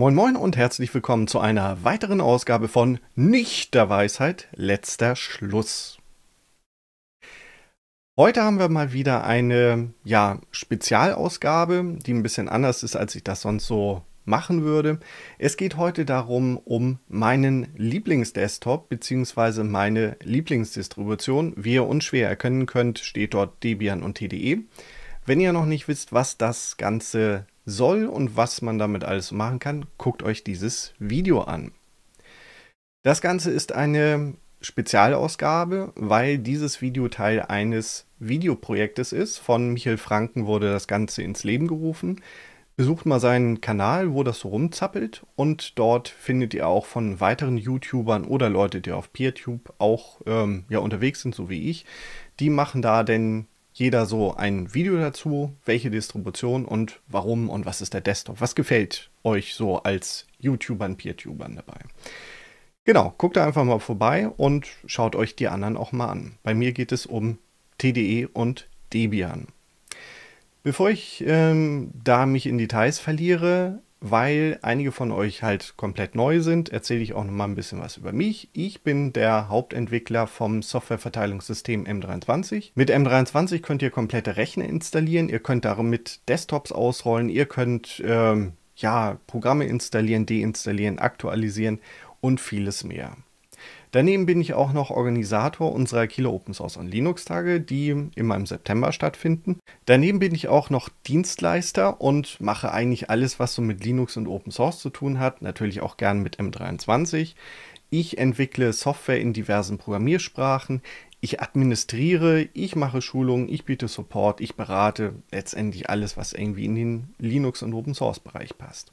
Moin Moin und herzlich willkommen zu einer weiteren Ausgabe von Nicht der Weisheit, letzter Schluss. Heute haben wir mal wieder eine ja, Spezialausgabe, die ein bisschen anders ist, als ich das sonst so machen würde. Es geht heute darum, um meinen Lieblingsdesktop bzw. meine Lieblingsdistribution. Wie ihr unschwer erkennen könnt, steht dort Debian und TDE. Wenn ihr noch nicht wisst, was das Ganze soll und was man damit alles machen kann, guckt euch dieses Video an. Das Ganze ist eine Spezialausgabe, weil dieses Video Teil eines Videoprojektes ist. Von Michael Franken wurde das Ganze ins Leben gerufen. Besucht mal seinen Kanal, wo das so rumzappelt und dort findet ihr auch von weiteren YouTubern oder Leute, die auf PeerTube auch ähm, ja, unterwegs sind, so wie ich. Die machen da denn jeder so ein Video dazu, welche Distribution und warum und was ist der Desktop. Was gefällt euch so als YouTubern, PeerTubern dabei? Genau, guckt da einfach mal vorbei und schaut euch die anderen auch mal an. Bei mir geht es um TDE und Debian. Bevor ich ähm, da mich in Details verliere, weil einige von euch halt komplett neu sind, erzähle ich auch noch mal ein bisschen was über mich. Ich bin der Hauptentwickler vom Softwareverteilungssystem M23. Mit M23 könnt ihr komplette Rechner installieren, ihr könnt damit Desktops ausrollen, ihr könnt ähm, ja, Programme installieren, deinstallieren, aktualisieren und vieles mehr. Daneben bin ich auch noch Organisator unserer Kilo Open Source und Linux Tage, die immer im September stattfinden. Daneben bin ich auch noch Dienstleister und mache eigentlich alles, was so mit Linux und Open Source zu tun hat, natürlich auch gern mit M23. Ich entwickle Software in diversen Programmiersprachen. Ich administriere, ich mache Schulungen, ich biete Support, ich berate letztendlich alles, was irgendwie in den Linux- und Open Source Bereich passt.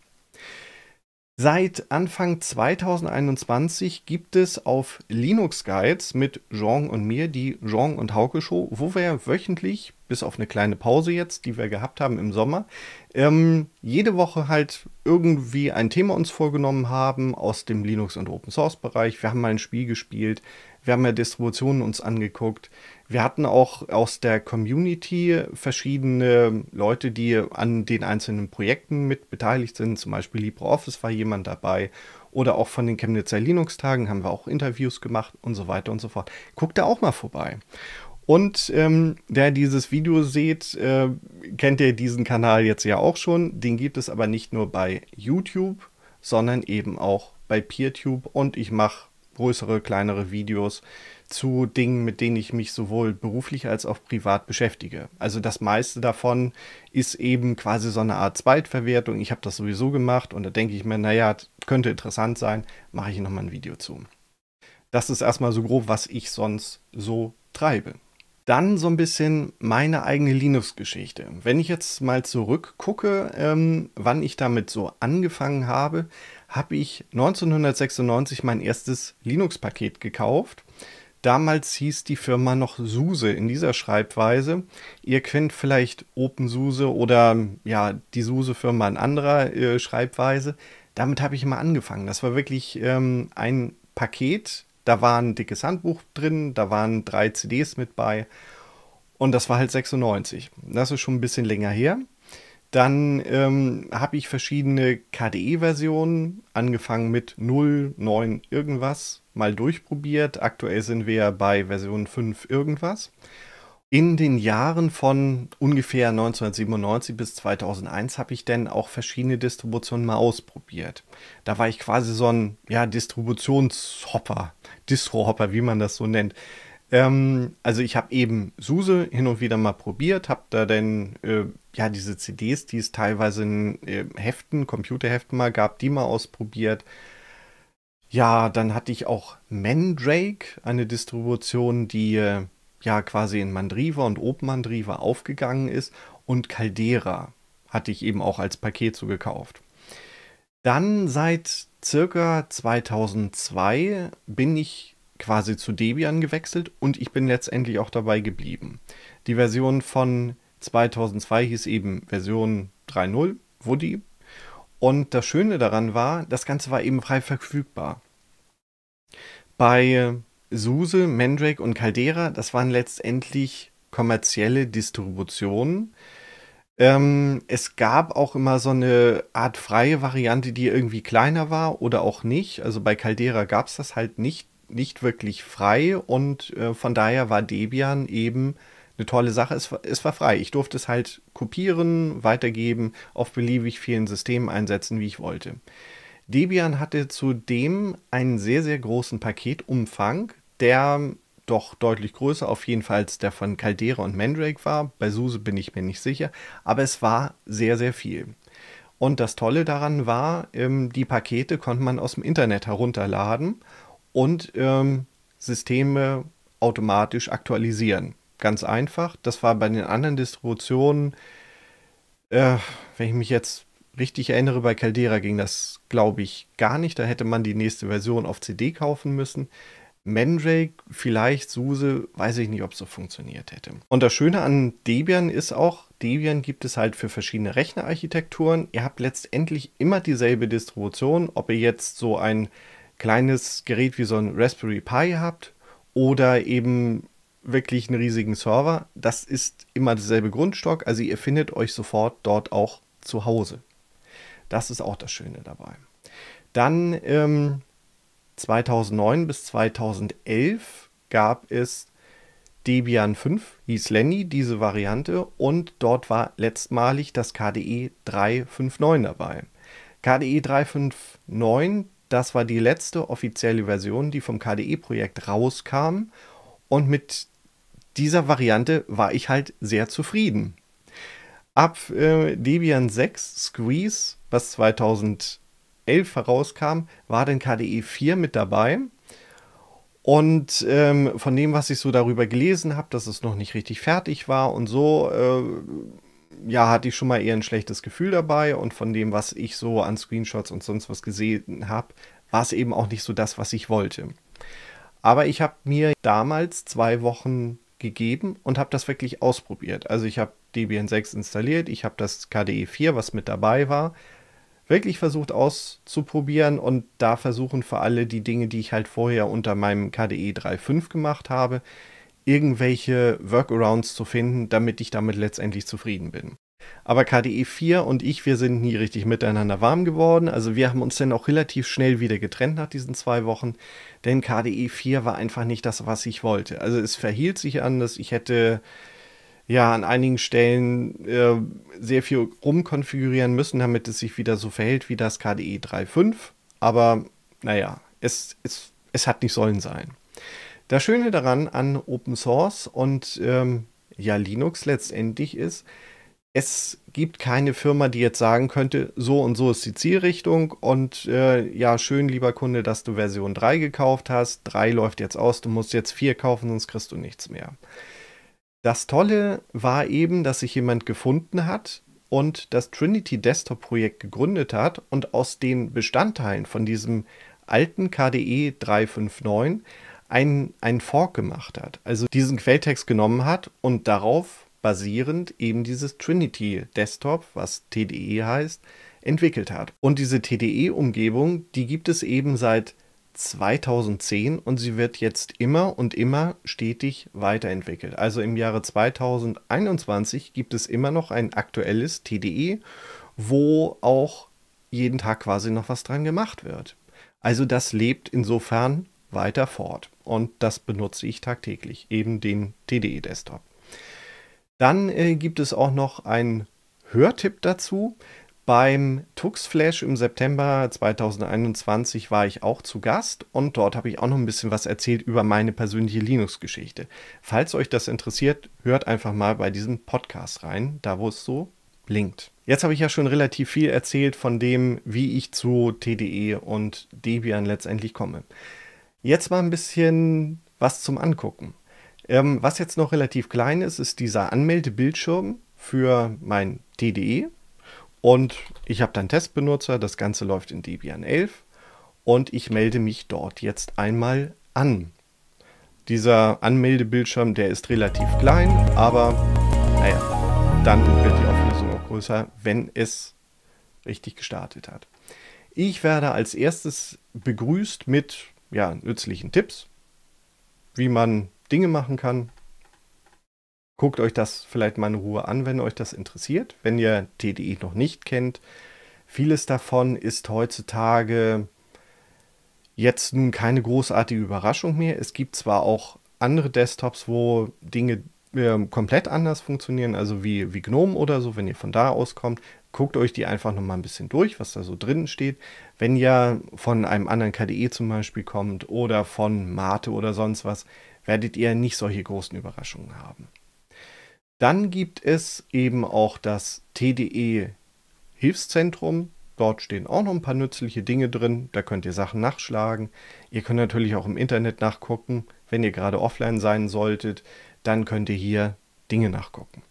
Seit Anfang 2021 gibt es auf Linux Guides mit Jean und mir die Jean und Hauke Show, wo wir wöchentlich, bis auf eine kleine Pause jetzt, die wir gehabt haben im Sommer, ähm, jede Woche halt irgendwie ein Thema uns vorgenommen haben aus dem Linux- und Open Source Bereich. Wir haben mal ein Spiel gespielt, wir haben ja Distributionen uns angeguckt. Wir hatten auch aus der Community verschiedene Leute, die an den einzelnen Projekten mit beteiligt sind. Zum Beispiel LibreOffice war jemand dabei. Oder auch von den Chemnitzer Linux-Tagen haben wir auch Interviews gemacht und so weiter und so fort. Guckt da auch mal vorbei. Und ähm, der dieses Video seht, äh, kennt ihr diesen Kanal jetzt ja auch schon. Den gibt es aber nicht nur bei YouTube, sondern eben auch bei PeerTube. Und ich mache größere, kleinere Videos zu Dingen, mit denen ich mich sowohl beruflich als auch privat beschäftige. Also das meiste davon ist eben quasi so eine Art Zweitverwertung. Ich habe das sowieso gemacht und da denke ich mir, naja, könnte interessant sein, mache ich nochmal ein Video zu. Das ist erstmal so grob, was ich sonst so treibe. Dann so ein bisschen meine eigene Linux-Geschichte. Wenn ich jetzt mal zurückgucke, ähm, wann ich damit so angefangen habe, habe ich 1996 mein erstes Linux-Paket gekauft. Damals hieß die Firma noch SUSE in dieser Schreibweise. Ihr kennt vielleicht OpenSUSE oder ja, die SUSE-Firma in anderer äh, Schreibweise. Damit habe ich mal angefangen. Das war wirklich ähm, ein Paket, da war ein dickes Handbuch drin, da waren drei CDs mit bei und das war halt 96. Das ist schon ein bisschen länger her. Dann ähm, habe ich verschiedene KDE-Versionen, angefangen mit 0, 9, irgendwas, mal durchprobiert. Aktuell sind wir bei Version 5 irgendwas. In den Jahren von ungefähr 1997 bis 2001 habe ich dann auch verschiedene Distributionen mal ausprobiert. Da war ich quasi so ein ja, Distributionshopper, Distro-Hopper, wie man das so nennt. Ähm, also ich habe eben SUSE hin und wieder mal probiert, habe da dann äh, ja diese CDs, die es teilweise in äh, Heften, Computerheften mal gab, die mal ausprobiert. Ja, dann hatte ich auch Mandrake, eine Distribution, die äh, ja quasi in Mandriva und OpenMandriva aufgegangen ist und Caldera hatte ich eben auch als Paket so gekauft. Dann seit circa 2002 bin ich quasi zu Debian gewechselt und ich bin letztendlich auch dabei geblieben. Die Version von 2002 hieß eben Version 3.0 Woody und das Schöne daran war, das Ganze war eben frei verfügbar. Bei SUSE, Mandrake und Caldera, das waren letztendlich kommerzielle Distributionen. Ähm, es gab auch immer so eine Art freie Variante, die irgendwie kleiner war oder auch nicht. Also bei Caldera gab es das halt nicht, nicht wirklich frei und äh, von daher war Debian eben eine tolle Sache. Es, es war frei. Ich durfte es halt kopieren, weitergeben, auf beliebig vielen Systemen einsetzen, wie ich wollte. Debian hatte zudem einen sehr, sehr großen Paketumfang, der doch deutlich größer, auf jeden Fall als der von Caldera und Mandrake war. Bei SUSE bin ich mir nicht sicher, aber es war sehr, sehr viel. Und das Tolle daran war, ähm, die Pakete konnte man aus dem Internet herunterladen und ähm, Systeme automatisch aktualisieren. Ganz einfach. Das war bei den anderen Distributionen, äh, wenn ich mich jetzt richtig erinnere, bei Caldera ging das, glaube ich, gar nicht. Da hätte man die nächste Version auf CD kaufen müssen. Mandrake, vielleicht SUSE, weiß ich nicht, ob es so funktioniert hätte. Und das Schöne an Debian ist auch, Debian gibt es halt für verschiedene Rechnerarchitekturen. Ihr habt letztendlich immer dieselbe Distribution, ob ihr jetzt so ein kleines Gerät wie so ein Raspberry Pi habt oder eben wirklich einen riesigen Server. Das ist immer derselbe Grundstock, also ihr findet euch sofort dort auch zu Hause. Das ist auch das Schöne dabei. Dann ähm, 2009 bis 2011 gab es Debian 5, hieß Lenny, diese Variante, und dort war letztmalig das KDE 359 dabei. KDE 359, das war die letzte offizielle Version, die vom KDE-Projekt rauskam, und mit dieser Variante war ich halt sehr zufrieden. Ab äh, Debian 6 Squeeze, was 2011 herauskam, war dann KDE 4 mit dabei. Und ähm, von dem, was ich so darüber gelesen habe, dass es noch nicht richtig fertig war und so, äh, ja, hatte ich schon mal eher ein schlechtes Gefühl dabei. Und von dem, was ich so an Screenshots und sonst was gesehen habe, war es eben auch nicht so das, was ich wollte. Aber ich habe mir damals zwei Wochen gegeben und habe das wirklich ausprobiert. Also ich habe Debian 6 installiert, ich habe das KDE 4, was mit dabei war, wirklich versucht auszuprobieren und da versuchen für alle die Dinge, die ich halt vorher unter meinem KDE 3.5 gemacht habe, irgendwelche Workarounds zu finden, damit ich damit letztendlich zufrieden bin. Aber KDE 4 und ich, wir sind nie richtig miteinander warm geworden. Also wir haben uns dann auch relativ schnell wieder getrennt nach diesen zwei Wochen, denn KDE 4 war einfach nicht das, was ich wollte. Also es verhielt sich anders. Ich hätte ja an einigen Stellen äh, sehr viel rumkonfigurieren müssen, damit es sich wieder so verhält wie das KDE 3.5. Aber naja, es, es, es hat nicht sollen sein. Das Schöne daran an Open Source und ähm, ja Linux letztendlich ist, es gibt keine Firma, die jetzt sagen könnte, so und so ist die Zielrichtung und äh, ja, schön, lieber Kunde, dass du Version 3 gekauft hast. 3 läuft jetzt aus, du musst jetzt 4 kaufen, sonst kriegst du nichts mehr. Das Tolle war eben, dass sich jemand gefunden hat und das Trinity Desktop Projekt gegründet hat und aus den Bestandteilen von diesem alten KDE 359 einen, einen Fork gemacht hat. Also diesen Quelltext genommen hat und darauf basierend eben dieses Trinity Desktop, was TDE heißt, entwickelt hat. Und diese TDE-Umgebung, die gibt es eben seit 2010 und sie wird jetzt immer und immer stetig weiterentwickelt. Also im Jahre 2021 gibt es immer noch ein aktuelles TDE, wo auch jeden Tag quasi noch was dran gemacht wird. Also das lebt insofern weiter fort und das benutze ich tagtäglich, eben den TDE-Desktop. Dann äh, gibt es auch noch einen Hörtipp dazu. Beim Tuxflash im September 2021 war ich auch zu Gast und dort habe ich auch noch ein bisschen was erzählt über meine persönliche Linux-Geschichte. Falls euch das interessiert, hört einfach mal bei diesem Podcast rein, da wo es so blinkt. Jetzt habe ich ja schon relativ viel erzählt von dem, wie ich zu TDE und Debian letztendlich komme. Jetzt mal ein bisschen was zum Angucken. Ähm, was jetzt noch relativ klein ist, ist dieser Anmeldebildschirm für mein TDE. Und ich habe dann Testbenutzer, das Ganze läuft in Debian 11 und ich melde mich dort jetzt einmal an. Dieser Anmeldebildschirm, der ist relativ klein, aber naja, dann wird die Auflösung auch größer, wenn es richtig gestartet hat. Ich werde als erstes begrüßt mit ja, nützlichen Tipps, wie man Dinge machen kann. Guckt euch das vielleicht mal in Ruhe an, wenn euch das interessiert. Wenn ihr TDE noch nicht kennt, vieles davon ist heutzutage jetzt nun keine großartige Überraschung mehr. Es gibt zwar auch andere Desktops, wo Dinge äh, komplett anders funktionieren, also wie, wie GNOME oder so, wenn ihr von da aus kommt. Guckt euch die einfach nochmal ein bisschen durch, was da so drin steht. Wenn ihr von einem anderen KDE zum Beispiel kommt oder von Mate oder sonst was, werdet ihr nicht solche großen Überraschungen haben. Dann gibt es eben auch das TDE Hilfszentrum. Dort stehen auch noch ein paar nützliche Dinge drin. Da könnt ihr Sachen nachschlagen. Ihr könnt natürlich auch im Internet nachgucken. Wenn ihr gerade offline sein solltet, dann könnt ihr hier Dinge nachgucken.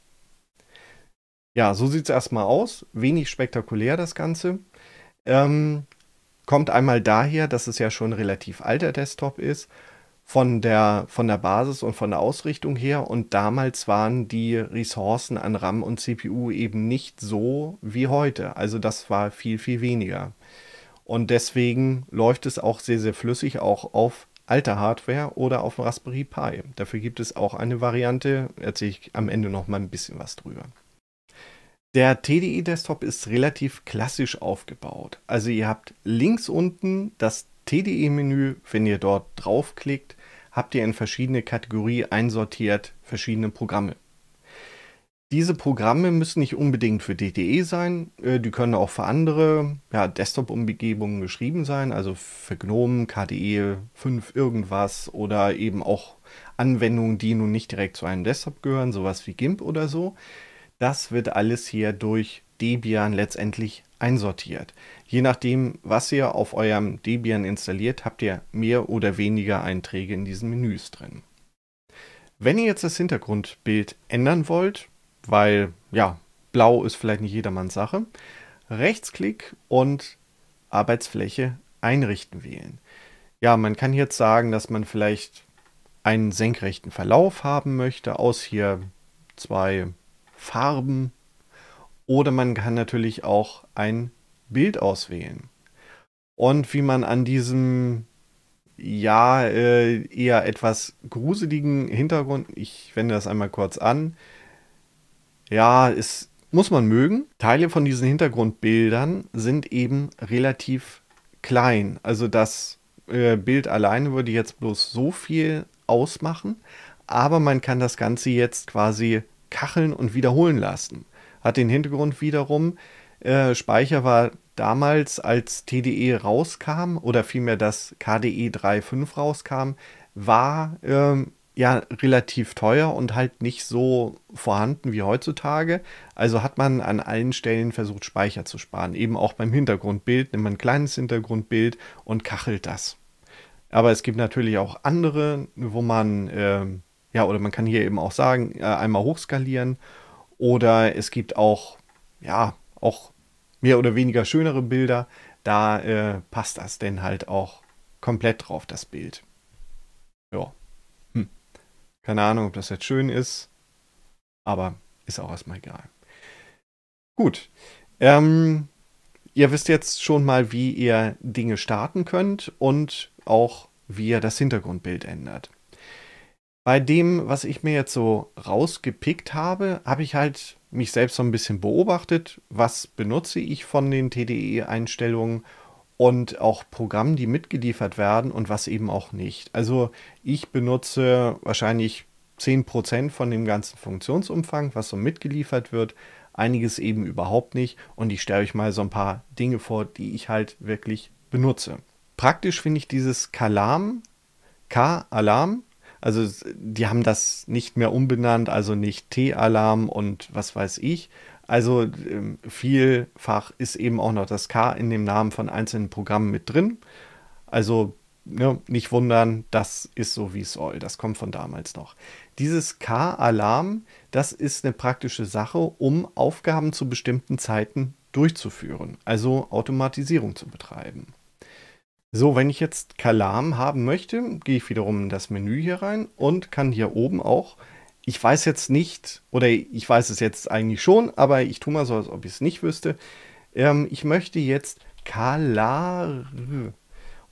Ja, so sieht es erstmal aus. Wenig spektakulär das Ganze. Ähm, kommt einmal daher, dass es ja schon relativ alter Desktop ist von der, von der Basis und von der Ausrichtung her. Und damals waren die Ressourcen an RAM und CPU eben nicht so wie heute. Also das war viel, viel weniger. Und deswegen läuft es auch sehr, sehr flüssig auch auf alter Hardware oder auf dem Raspberry Pi. Dafür gibt es auch eine Variante, erzähle ich am Ende noch mal ein bisschen was drüber. Der TDE Desktop ist relativ klassisch aufgebaut. Also ihr habt links unten das TDE-Menü, wenn ihr dort draufklickt, habt ihr in verschiedene Kategorien einsortiert verschiedene Programme. Diese Programme müssen nicht unbedingt für DTE sein, äh, die können auch für andere ja, Desktop-Umgebungen geschrieben sein, also für GNOME, KDE 5 irgendwas oder eben auch Anwendungen, die nun nicht direkt zu einem Desktop gehören, sowas wie GIMP oder so. Das wird alles hier durch Debian letztendlich einsortiert. Je nachdem, was ihr auf eurem Debian installiert, habt ihr mehr oder weniger Einträge in diesen Menüs drin. Wenn ihr jetzt das Hintergrundbild ändern wollt, weil ja, blau ist vielleicht nicht jedermanns Sache, Rechtsklick und Arbeitsfläche einrichten wählen. Ja, man kann jetzt sagen, dass man vielleicht einen senkrechten Verlauf haben möchte aus hier zwei Farben oder man kann natürlich auch ein Bild auswählen. Und wie man an diesem ja äh, eher etwas gruseligen Hintergrund, ich wende das einmal kurz an, ja, es muss man mögen. Teile von diesen Hintergrundbildern sind eben relativ klein. Also das äh, Bild alleine würde jetzt bloß so viel ausmachen, aber man kann das Ganze jetzt quasi kacheln und wiederholen lassen hat den Hintergrund wiederum, äh, Speicher war damals, als TDE rauskam oder vielmehr das KDE 3.5 rauskam, war ähm, ja relativ teuer und halt nicht so vorhanden wie heutzutage. Also hat man an allen Stellen versucht, Speicher zu sparen. Eben auch beim Hintergrundbild nimmt man ein kleines Hintergrundbild und kachelt das. Aber es gibt natürlich auch andere, wo man, äh, ja, oder man kann hier eben auch sagen, äh, einmal hochskalieren oder es gibt auch, ja, auch mehr oder weniger schönere Bilder. Da äh, passt das denn halt auch komplett drauf, das Bild. Ja. Hm. Keine Ahnung, ob das jetzt schön ist, aber ist auch erstmal egal. Gut. Ähm, ihr wisst jetzt schon mal, wie ihr Dinge starten könnt und auch, wie ihr das Hintergrundbild ändert. Bei dem, was ich mir jetzt so rausgepickt habe, habe ich halt mich selbst so ein bisschen beobachtet, was benutze ich von den TDE-Einstellungen und auch Programmen, die mitgeliefert werden und was eben auch nicht. Also ich benutze wahrscheinlich 10% von dem ganzen Funktionsumfang, was so mitgeliefert wird, einiges eben überhaupt nicht und ich stelle euch mal so ein paar Dinge vor, die ich halt wirklich benutze. Praktisch finde ich dieses Kalam, K-Alarm, also die haben das nicht mehr umbenannt, also nicht T-Alarm und was weiß ich. Also ähm, vielfach ist eben auch noch das K in dem Namen von einzelnen Programmen mit drin. Also ne, nicht wundern, das ist so wie es soll. Das kommt von damals noch. Dieses K-Alarm, das ist eine praktische Sache, um Aufgaben zu bestimmten Zeiten durchzuführen, also Automatisierung zu betreiben. So, wenn ich jetzt Kalam haben möchte, gehe ich wiederum in das Menü hier rein und kann hier oben auch, ich weiß jetzt nicht, oder ich weiß es jetzt eigentlich schon, aber ich tue mal so, als ob ich es nicht wüsste. Ähm, ich möchte jetzt Kalar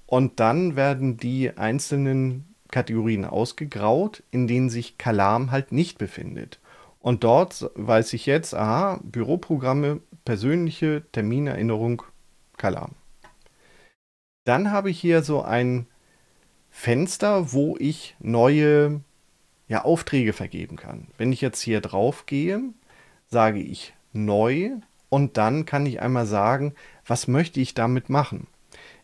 und dann werden die einzelnen Kategorien ausgegraut, in denen sich Kalam halt nicht befindet. Und dort weiß ich jetzt, aha, Büroprogramme, persönliche Terminerinnerung, Kalam. Dann habe ich hier so ein Fenster, wo ich neue ja, Aufträge vergeben kann. Wenn ich jetzt hier drauf gehe, sage ich neu und dann kann ich einmal sagen, was möchte ich damit machen.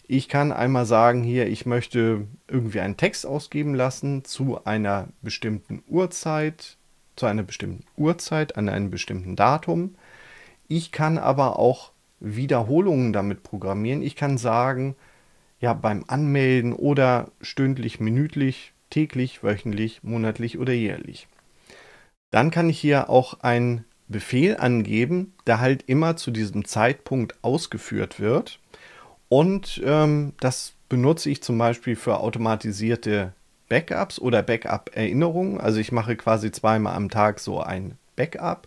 Ich kann einmal sagen, hier, ich möchte irgendwie einen Text ausgeben lassen zu einer bestimmten Uhrzeit, zu einer bestimmten Uhrzeit, an einem bestimmten Datum. Ich kann aber auch Wiederholungen damit programmieren. Ich kann sagen, ja, beim Anmelden oder stündlich, minütlich, täglich, wöchentlich, monatlich oder jährlich. Dann kann ich hier auch einen Befehl angeben, der halt immer zu diesem Zeitpunkt ausgeführt wird. Und ähm, das benutze ich zum Beispiel für automatisierte Backups oder Backup-Erinnerungen. Also ich mache quasi zweimal am Tag so ein Backup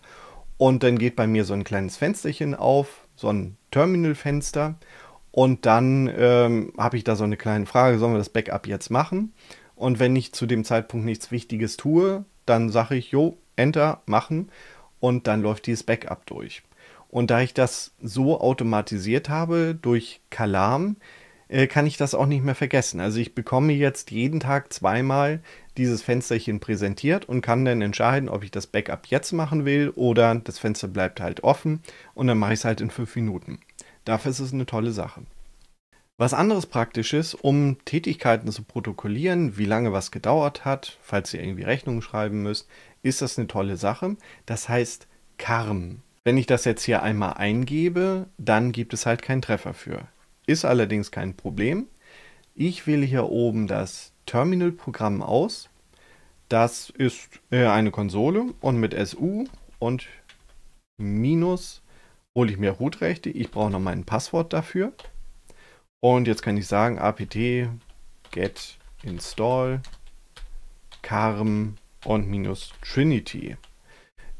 und dann geht bei mir so ein kleines Fensterchen auf, so ein Terminal-Fenster und dann ähm, habe ich da so eine kleine Frage, sollen wir das Backup jetzt machen? Und wenn ich zu dem Zeitpunkt nichts Wichtiges tue, dann sage ich, jo, Enter, machen und dann läuft dieses Backup durch. Und da ich das so automatisiert habe durch Kalam, äh, kann ich das auch nicht mehr vergessen. Also ich bekomme jetzt jeden Tag zweimal dieses Fensterchen präsentiert und kann dann entscheiden, ob ich das Backup jetzt machen will oder das Fenster bleibt halt offen und dann mache ich es halt in fünf Minuten. Dafür ist es eine tolle Sache. Was anderes Praktisches, um Tätigkeiten zu protokollieren, wie lange was gedauert hat, falls ihr irgendwie Rechnungen schreiben müsst, ist das eine tolle Sache. Das heißt Karm. Wenn ich das jetzt hier einmal eingebe, dann gibt es halt keinen Treffer für. Ist allerdings kein Problem. Ich wähle hier oben das Terminal-Programm aus. Das ist äh, eine Konsole und mit SU und Minus hole ich mir Root-Rechte. Ich brauche noch mein Passwort dafür. Und jetzt kann ich sagen apt get install karm und minus Trinity.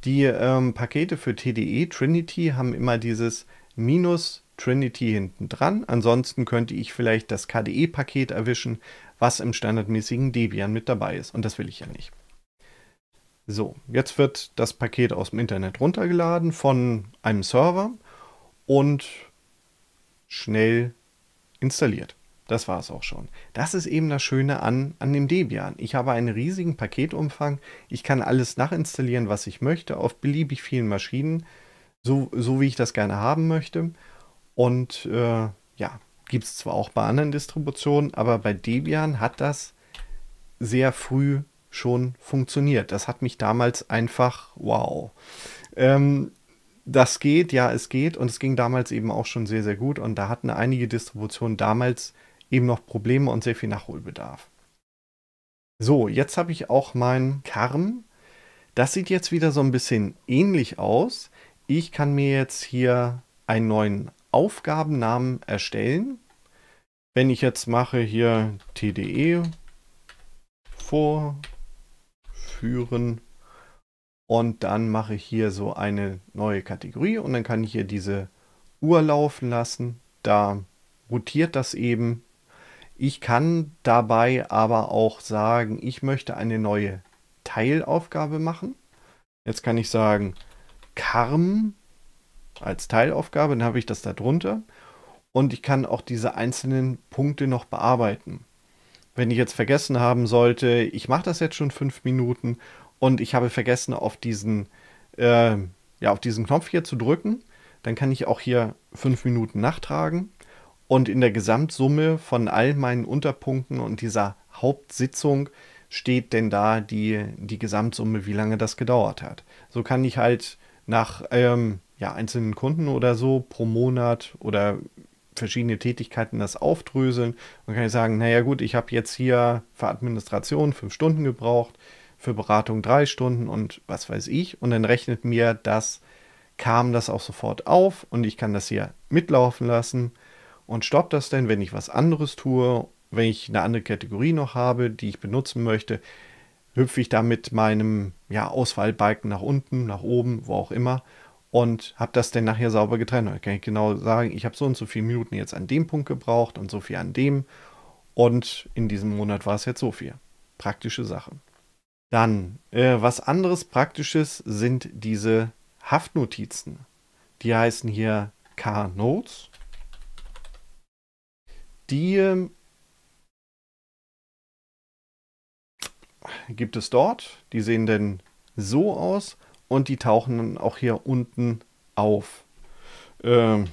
Die ähm, Pakete für TDE Trinity haben immer dieses minus Trinity hinten dran. Ansonsten könnte ich vielleicht das KDE-Paket erwischen, was im standardmäßigen Debian mit dabei ist. Und das will ich ja nicht. So, jetzt wird das Paket aus dem Internet runtergeladen von einem Server und schnell installiert. Das war es auch schon. Das ist eben das Schöne an, an dem Debian. Ich habe einen riesigen Paketumfang. Ich kann alles nachinstallieren, was ich möchte, auf beliebig vielen Maschinen, so, so wie ich das gerne haben möchte. Und äh, ja, gibt es zwar auch bei anderen Distributionen, aber bei Debian hat das sehr früh schon funktioniert. Das hat mich damals einfach, wow. Ähm, das geht, ja, es geht und es ging damals eben auch schon sehr, sehr gut und da hatten einige Distributionen damals eben noch Probleme und sehr viel Nachholbedarf. So, jetzt habe ich auch mein Karm. Das sieht jetzt wieder so ein bisschen ähnlich aus. Ich kann mir jetzt hier einen neuen Aufgabennamen erstellen. Wenn ich jetzt mache hier TDE vorführen und dann mache ich hier so eine neue Kategorie und dann kann ich hier diese Uhr laufen lassen. Da rotiert das eben. Ich kann dabei aber auch sagen, ich möchte eine neue Teilaufgabe machen. Jetzt kann ich sagen, Karm als Teilaufgabe, dann habe ich das da drunter und ich kann auch diese einzelnen Punkte noch bearbeiten. Wenn ich jetzt vergessen haben sollte, ich mache das jetzt schon fünf Minuten und ich habe vergessen, auf diesen, äh, ja, auf diesen Knopf hier zu drücken, dann kann ich auch hier fünf Minuten nachtragen und in der Gesamtsumme von all meinen Unterpunkten und dieser Hauptsitzung steht denn da die, die Gesamtsumme, wie lange das gedauert hat. So kann ich halt nach ähm, ja, einzelnen Kunden oder so pro Monat oder verschiedene Tätigkeiten das aufdröseln. Man kann ich sagen, naja gut, ich habe jetzt hier für Administration fünf Stunden gebraucht, für Beratung drei Stunden und was weiß ich. Und dann rechnet mir das, kam das auch sofort auf und ich kann das hier mitlaufen lassen und stoppt das denn, wenn ich was anderes tue, wenn ich eine andere Kategorie noch habe, die ich benutzen möchte, hüpfe ich da mit meinem ja, Auswahlbalken nach unten, nach oben, wo auch immer und habe das dann nachher sauber getrennt. Da kann ich genau sagen, ich habe so und so viele Minuten jetzt an dem Punkt gebraucht und so viel an dem. Und in diesem Monat war es jetzt so viel. Praktische Sache. Dann, äh, was anderes Praktisches sind diese Haftnotizen. Die heißen hier K-Notes. Die ähm, gibt es dort. Die sehen dann so aus und die tauchen dann auch hier unten auf. Ähm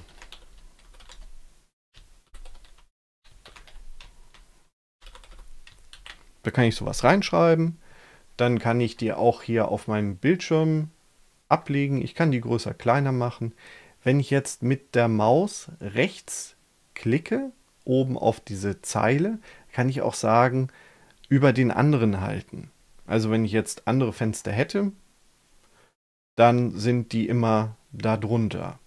da kann ich sowas reinschreiben. Dann kann ich die auch hier auf meinem Bildschirm ablegen. Ich kann die größer, kleiner machen. Wenn ich jetzt mit der Maus rechts klicke, oben auf diese Zeile, kann ich auch sagen, über den anderen halten. Also wenn ich jetzt andere Fenster hätte, dann sind die immer da drunter.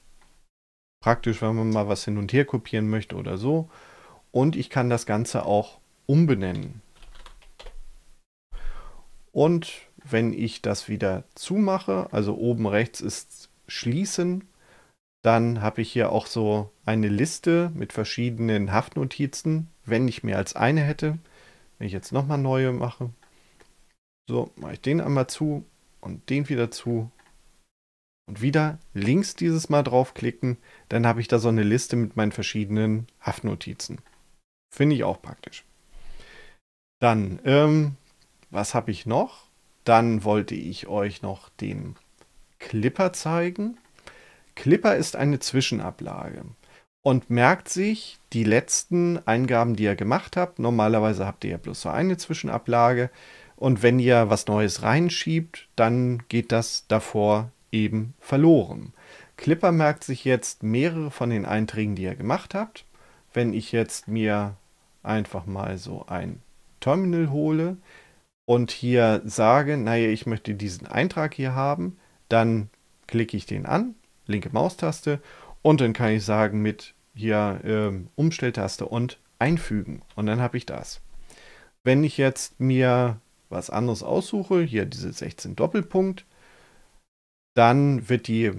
Praktisch, wenn man mal was hin und her kopieren möchte oder so. Und ich kann das Ganze auch umbenennen. Und wenn ich das wieder zumache, also oben rechts ist Schließen, dann habe ich hier auch so eine Liste mit verschiedenen Haftnotizen, wenn ich mehr als eine hätte. Wenn ich jetzt nochmal neue mache, so mache ich den einmal zu und den wieder zu und wieder links dieses Mal draufklicken, dann habe ich da so eine Liste mit meinen verschiedenen Haftnotizen. Finde ich auch praktisch. Dann, ähm, was habe ich noch? Dann wollte ich euch noch den Clipper zeigen. Clipper ist eine Zwischenablage und merkt sich die letzten Eingaben, die ihr gemacht habt. Normalerweise habt ihr ja bloß so eine Zwischenablage. Und wenn ihr was Neues reinschiebt, dann geht das davor eben verloren. Clipper merkt sich jetzt mehrere von den Einträgen, die ihr gemacht habt. Wenn ich jetzt mir einfach mal so ein Terminal hole und hier sage, naja, ich möchte diesen Eintrag hier haben, dann klicke ich den an, linke Maustaste und dann kann ich sagen mit hier ähm, Umstelltaste und einfügen und dann habe ich das. Wenn ich jetzt mir was anderes aussuche, hier diese 16 Doppelpunkt, dann wird die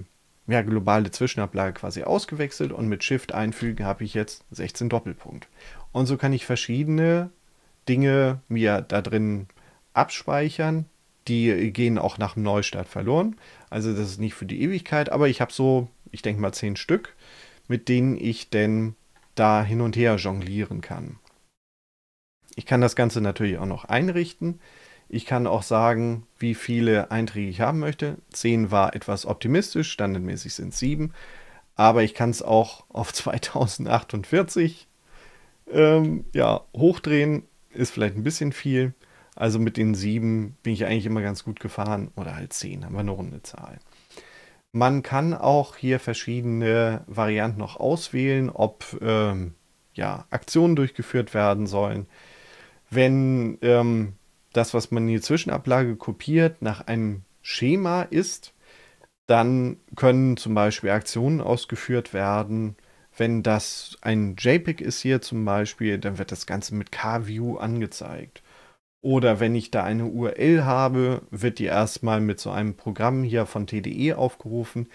ja, globale Zwischenablage quasi ausgewechselt und mit Shift einfügen habe ich jetzt 16 Doppelpunkt. Und so kann ich verschiedene Dinge mir da drin abspeichern. Die gehen auch nach dem Neustart verloren. Also das ist nicht für die Ewigkeit, aber ich habe so, ich denke mal, 10 Stück, mit denen ich denn da hin und her jonglieren kann. Ich kann das Ganze natürlich auch noch einrichten. Ich kann auch sagen, wie viele Einträge ich haben möchte. 10 war etwas optimistisch, standardmäßig sind es 7. Aber ich kann es auch auf 2048 ähm, ja, hochdrehen. Ist vielleicht ein bisschen viel. Also mit den 7 bin ich eigentlich immer ganz gut gefahren. Oder halt 10, haben wir eine runde Zahl. Man kann auch hier verschiedene Varianten noch auswählen, ob ähm, ja, Aktionen durchgeführt werden sollen. Wenn ähm, das, was man in die Zwischenablage kopiert, nach einem Schema ist, dann können zum Beispiel Aktionen ausgeführt werden. Wenn das ein JPEG ist hier zum Beispiel, dann wird das Ganze mit KView angezeigt. Oder wenn ich da eine URL habe, wird die erstmal mit so einem Programm hier von TDE aufgerufen.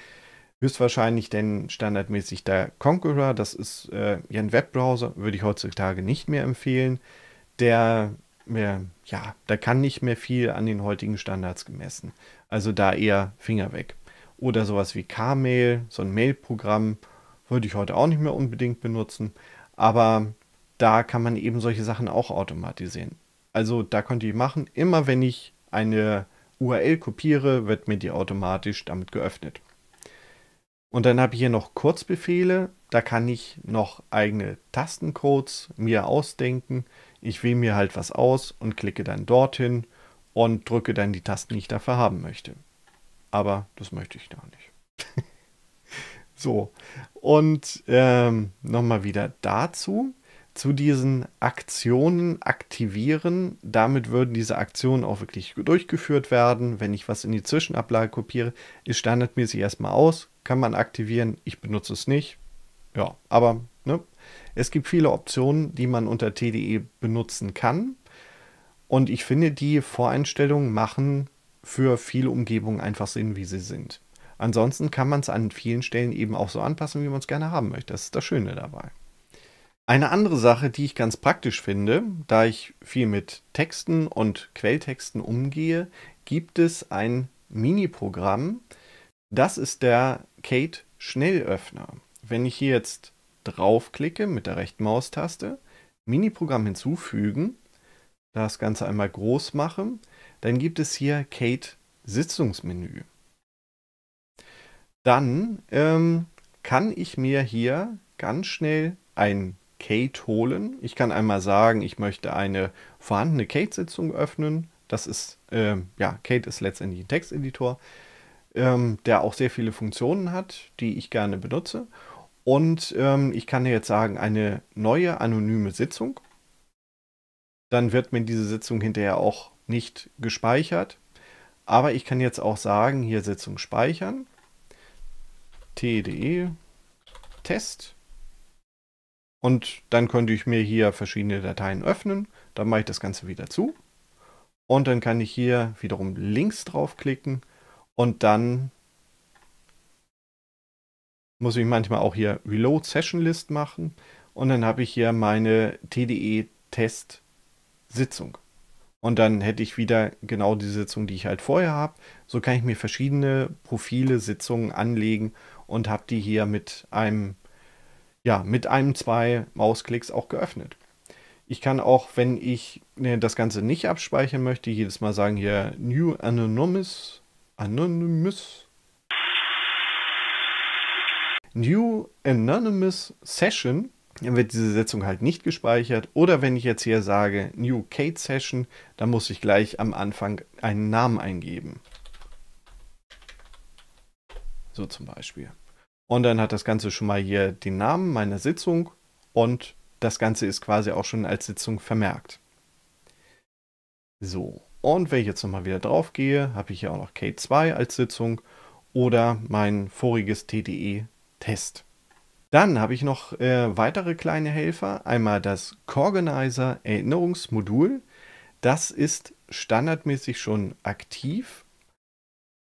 Höchstwahrscheinlich denn standardmäßig der Conqueror, das ist äh, ja ein Webbrowser, würde ich heutzutage nicht mehr empfehlen. Der mehr, ja, da kann nicht mehr viel an den heutigen Standards gemessen. Also da eher Finger weg. Oder sowas wie Kmail, so ein Mail-Programm, würde ich heute auch nicht mehr unbedingt benutzen. Aber da kann man eben solche Sachen auch automatisieren. Also da könnt ihr machen, immer wenn ich eine URL kopiere, wird mir die automatisch damit geöffnet. Und dann habe ich hier noch Kurzbefehle. Da kann ich noch eigene Tastencodes mir ausdenken. Ich wähle mir halt was aus und klicke dann dorthin und drücke dann die Tasten, die ich dafür haben möchte. Aber das möchte ich gar nicht. so, und ähm, nochmal wieder dazu, zu diesen Aktionen aktivieren. Damit würden diese Aktionen auch wirklich durchgeführt werden. Wenn ich was in die Zwischenablage kopiere, ist standardmäßig erstmal aus, kann man aktivieren. Ich benutze es nicht. Ja, aber ne, es gibt viele Optionen, die man unter TDE benutzen kann. Und ich finde, die Voreinstellungen machen für viele Umgebungen einfach Sinn, wie sie sind. Ansonsten kann man es an vielen Stellen eben auch so anpassen, wie man es gerne haben möchte. Das ist das Schöne dabei. Eine andere Sache, die ich ganz praktisch finde, da ich viel mit Texten und Quelltexten umgehe, gibt es ein Mini-Programm. Das ist der Kate Schnellöffner. Wenn ich hier jetzt draufklicke mit der rechten Maustaste, Mini-Programm hinzufügen, das Ganze einmal groß mache, dann gibt es hier Kate Sitzungsmenü. Dann ähm, kann ich mir hier ganz schnell ein Kate holen. Ich kann einmal sagen, ich möchte eine vorhandene Kate-Sitzung öffnen. Das ist, äh, ja, Kate ist letztendlich ein Texteditor, ähm, der auch sehr viele Funktionen hat, die ich gerne benutze. Und ähm, ich kann jetzt sagen, eine neue anonyme Sitzung. Dann wird mir diese Sitzung hinterher auch nicht gespeichert. Aber ich kann jetzt auch sagen, hier Sitzung speichern. TDE Test und dann könnte ich mir hier verschiedene Dateien öffnen. Dann mache ich das Ganze wieder zu. Und dann kann ich hier wiederum links draufklicken. Und dann muss ich manchmal auch hier Reload Session List machen. Und dann habe ich hier meine TDE Test Sitzung. Und dann hätte ich wieder genau die Sitzung, die ich halt vorher habe. So kann ich mir verschiedene Profile, Sitzungen anlegen und habe die hier mit einem ja, mit einem, zwei Mausklicks auch geöffnet. Ich kann auch, wenn ich ne, das Ganze nicht abspeichern möchte, jedes Mal sagen hier New Anonymous, Anonymous, New Anonymous Session, dann wird diese Setzung halt nicht gespeichert. Oder wenn ich jetzt hier sage New Kate Session, dann muss ich gleich am Anfang einen Namen eingeben. So zum Beispiel. Und dann hat das Ganze schon mal hier den Namen meiner Sitzung und das Ganze ist quasi auch schon als Sitzung vermerkt. So, und wenn ich jetzt nochmal wieder drauf gehe, habe ich hier auch noch K2 als Sitzung oder mein voriges TDE-Test. Dann habe ich noch äh, weitere kleine Helfer. Einmal das Corganizer Erinnerungsmodul. Das ist standardmäßig schon aktiv.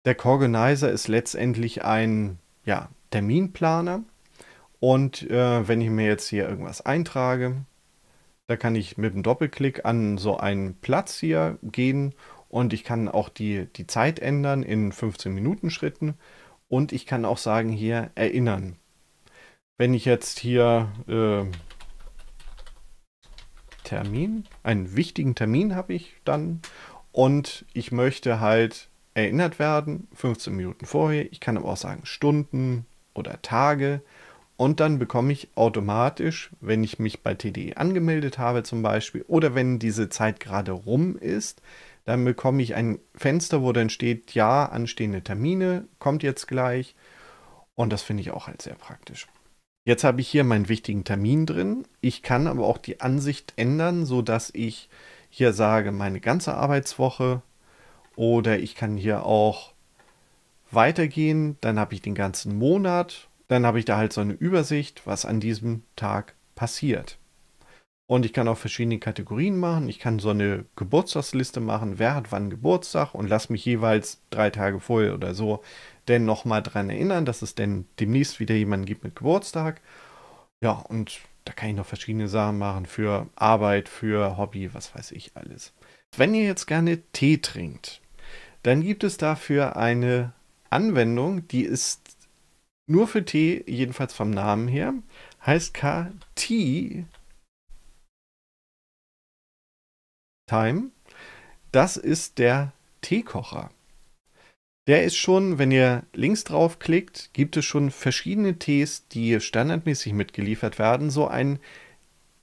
Der Corganizer ist letztendlich ein ja, Terminplaner. Und äh, wenn ich mir jetzt hier irgendwas eintrage, da kann ich mit einem Doppelklick an so einen Platz hier gehen und ich kann auch die, die Zeit ändern in 15 Minuten Schritten und ich kann auch sagen hier erinnern. Wenn ich jetzt hier äh, Termin, einen wichtigen Termin habe ich dann und ich möchte halt erinnert werden, 15 Minuten vorher. Ich kann aber auch sagen Stunden, oder Tage und dann bekomme ich automatisch, wenn ich mich bei TDE angemeldet habe zum Beispiel oder wenn diese Zeit gerade rum ist, dann bekomme ich ein Fenster, wo dann steht, ja, anstehende Termine, kommt jetzt gleich. Und das finde ich auch halt sehr praktisch. Jetzt habe ich hier meinen wichtigen Termin drin. Ich kann aber auch die Ansicht ändern, sodass ich hier sage, meine ganze Arbeitswoche. Oder ich kann hier auch weitergehen, dann habe ich den ganzen Monat, dann habe ich da halt so eine Übersicht, was an diesem Tag passiert. Und ich kann auch verschiedene Kategorien machen. Ich kann so eine Geburtstagsliste machen, wer hat wann Geburtstag und lass mich jeweils drei Tage vorher oder so denn nochmal dran erinnern, dass es denn demnächst wieder jemanden gibt mit Geburtstag. Ja, und da kann ich noch verschiedene Sachen machen für Arbeit, für Hobby, was weiß ich alles. Wenn ihr jetzt gerne Tee trinkt, dann gibt es dafür eine Anwendung, die ist nur für Tee, jedenfalls vom Namen her, heißt KT Time. Das ist der Teekocher. Der ist schon, wenn ihr links drauf klickt, gibt es schon verschiedene Tees, die standardmäßig mitgeliefert werden. So ein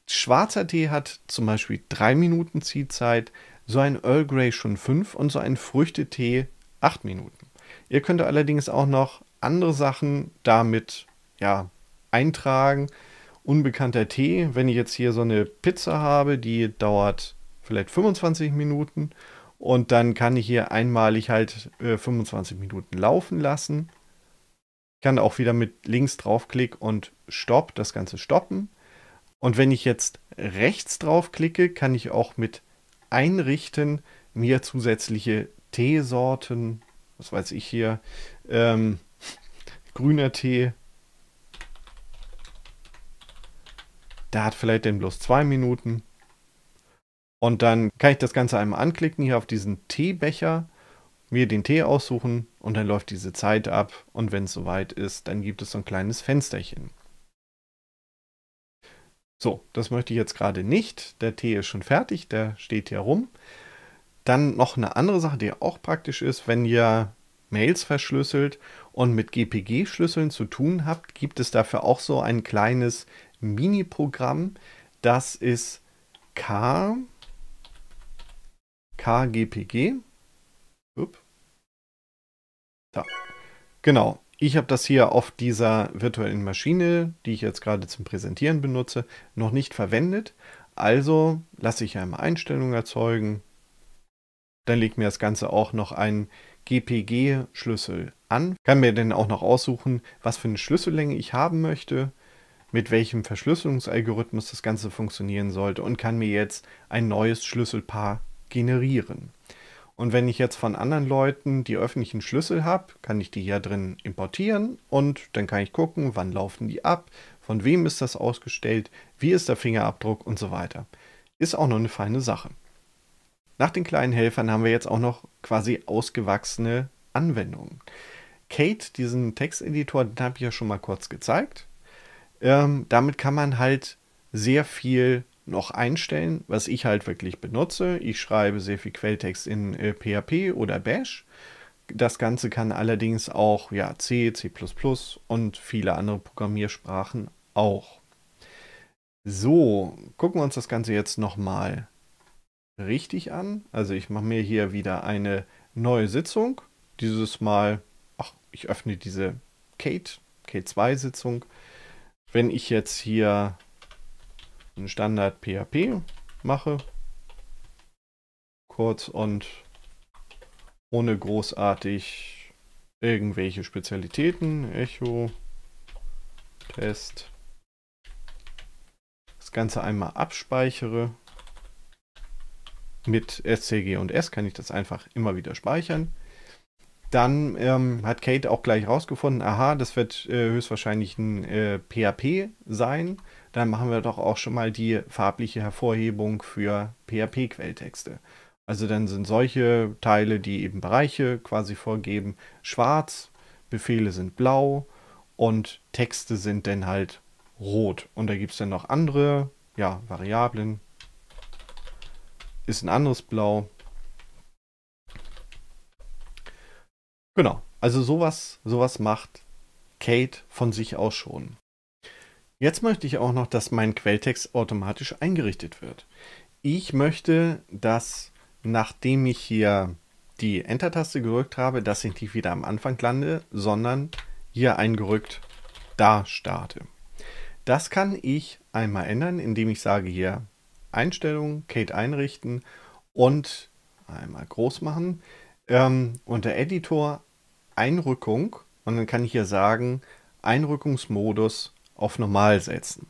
schwarzer Tee hat zum Beispiel drei Minuten Ziehzeit, so ein Earl Grey schon fünf und so ein Früchtetee acht Minuten. Ihr könnt allerdings auch noch andere Sachen damit ja, eintragen. Unbekannter Tee, wenn ich jetzt hier so eine Pizza habe, die dauert vielleicht 25 Minuten und dann kann ich hier einmalig halt äh, 25 Minuten laufen lassen. Ich kann auch wieder mit links draufklick und Stopp das Ganze stoppen. Und wenn ich jetzt rechts draufklicke, kann ich auch mit einrichten, mir zusätzliche Teesorten was weiß ich hier, ähm, grüner Tee. der hat vielleicht den bloß zwei Minuten. Und dann kann ich das Ganze einmal anklicken hier auf diesen Teebecher, mir den Tee aussuchen und dann läuft diese Zeit ab. Und wenn es soweit ist, dann gibt es so ein kleines Fensterchen. So, das möchte ich jetzt gerade nicht. Der Tee ist schon fertig, der steht hier rum. Dann noch eine andere Sache, die auch praktisch ist, wenn ihr Mails verschlüsselt und mit GPG-Schlüsseln zu tun habt, gibt es dafür auch so ein kleines Mini-Programm. Das ist K KGPG. Upp. Da. Genau. Ich habe das hier auf dieser virtuellen Maschine, die ich jetzt gerade zum Präsentieren benutze, noch nicht verwendet. Also lasse ich einmal Einstellungen erzeugen. Dann legt mir das Ganze auch noch einen GPG-Schlüssel an. Kann mir dann auch noch aussuchen, was für eine Schlüssellänge ich haben möchte, mit welchem Verschlüsselungsalgorithmus das Ganze funktionieren sollte und kann mir jetzt ein neues Schlüsselpaar generieren. Und wenn ich jetzt von anderen Leuten die öffentlichen Schlüssel habe, kann ich die hier drin importieren und dann kann ich gucken, wann laufen die ab, von wem ist das ausgestellt, wie ist der Fingerabdruck und so weiter. Ist auch noch eine feine Sache. Nach den kleinen Helfern haben wir jetzt auch noch quasi ausgewachsene Anwendungen. Kate, diesen Texteditor, den habe ich ja schon mal kurz gezeigt. Ähm, damit kann man halt sehr viel noch einstellen, was ich halt wirklich benutze. Ich schreibe sehr viel Quelltext in äh, PHP oder Bash. Das Ganze kann allerdings auch ja, C, C++ und viele andere Programmiersprachen auch. So, gucken wir uns das Ganze jetzt nochmal richtig an. Also ich mache mir hier wieder eine neue Sitzung. Dieses Mal, ach, ich öffne diese Kate, Kate2-Sitzung. Wenn ich jetzt hier einen Standard PHP mache. Kurz und ohne großartig irgendwelche Spezialitäten. Echo, Test. Das Ganze einmal abspeichere. Mit SCG und S kann ich das einfach immer wieder speichern. Dann ähm, hat Kate auch gleich rausgefunden, aha, das wird äh, höchstwahrscheinlich ein äh, PHP sein dann machen wir doch auch schon mal die farbliche Hervorhebung für PHP-Quelltexte. Also dann sind solche Teile, die eben Bereiche quasi vorgeben, schwarz, Befehle sind blau und Texte sind dann halt rot. Und da gibt es dann noch andere ja, Variablen. Ist ein anderes Blau. Genau, also sowas, sowas macht Kate von sich aus schon. Jetzt möchte ich auch noch, dass mein Quelltext automatisch eingerichtet wird. Ich möchte, dass nachdem ich hier die Enter-Taste gedrückt habe, dass ich nicht wieder am Anfang lande, sondern hier eingerückt da starte. Das kann ich einmal ändern, indem ich sage hier Einstellungen, Kate einrichten und einmal groß machen. Ähm, unter Editor Einrückung und dann kann ich hier sagen Einrückungsmodus auf Normal setzen.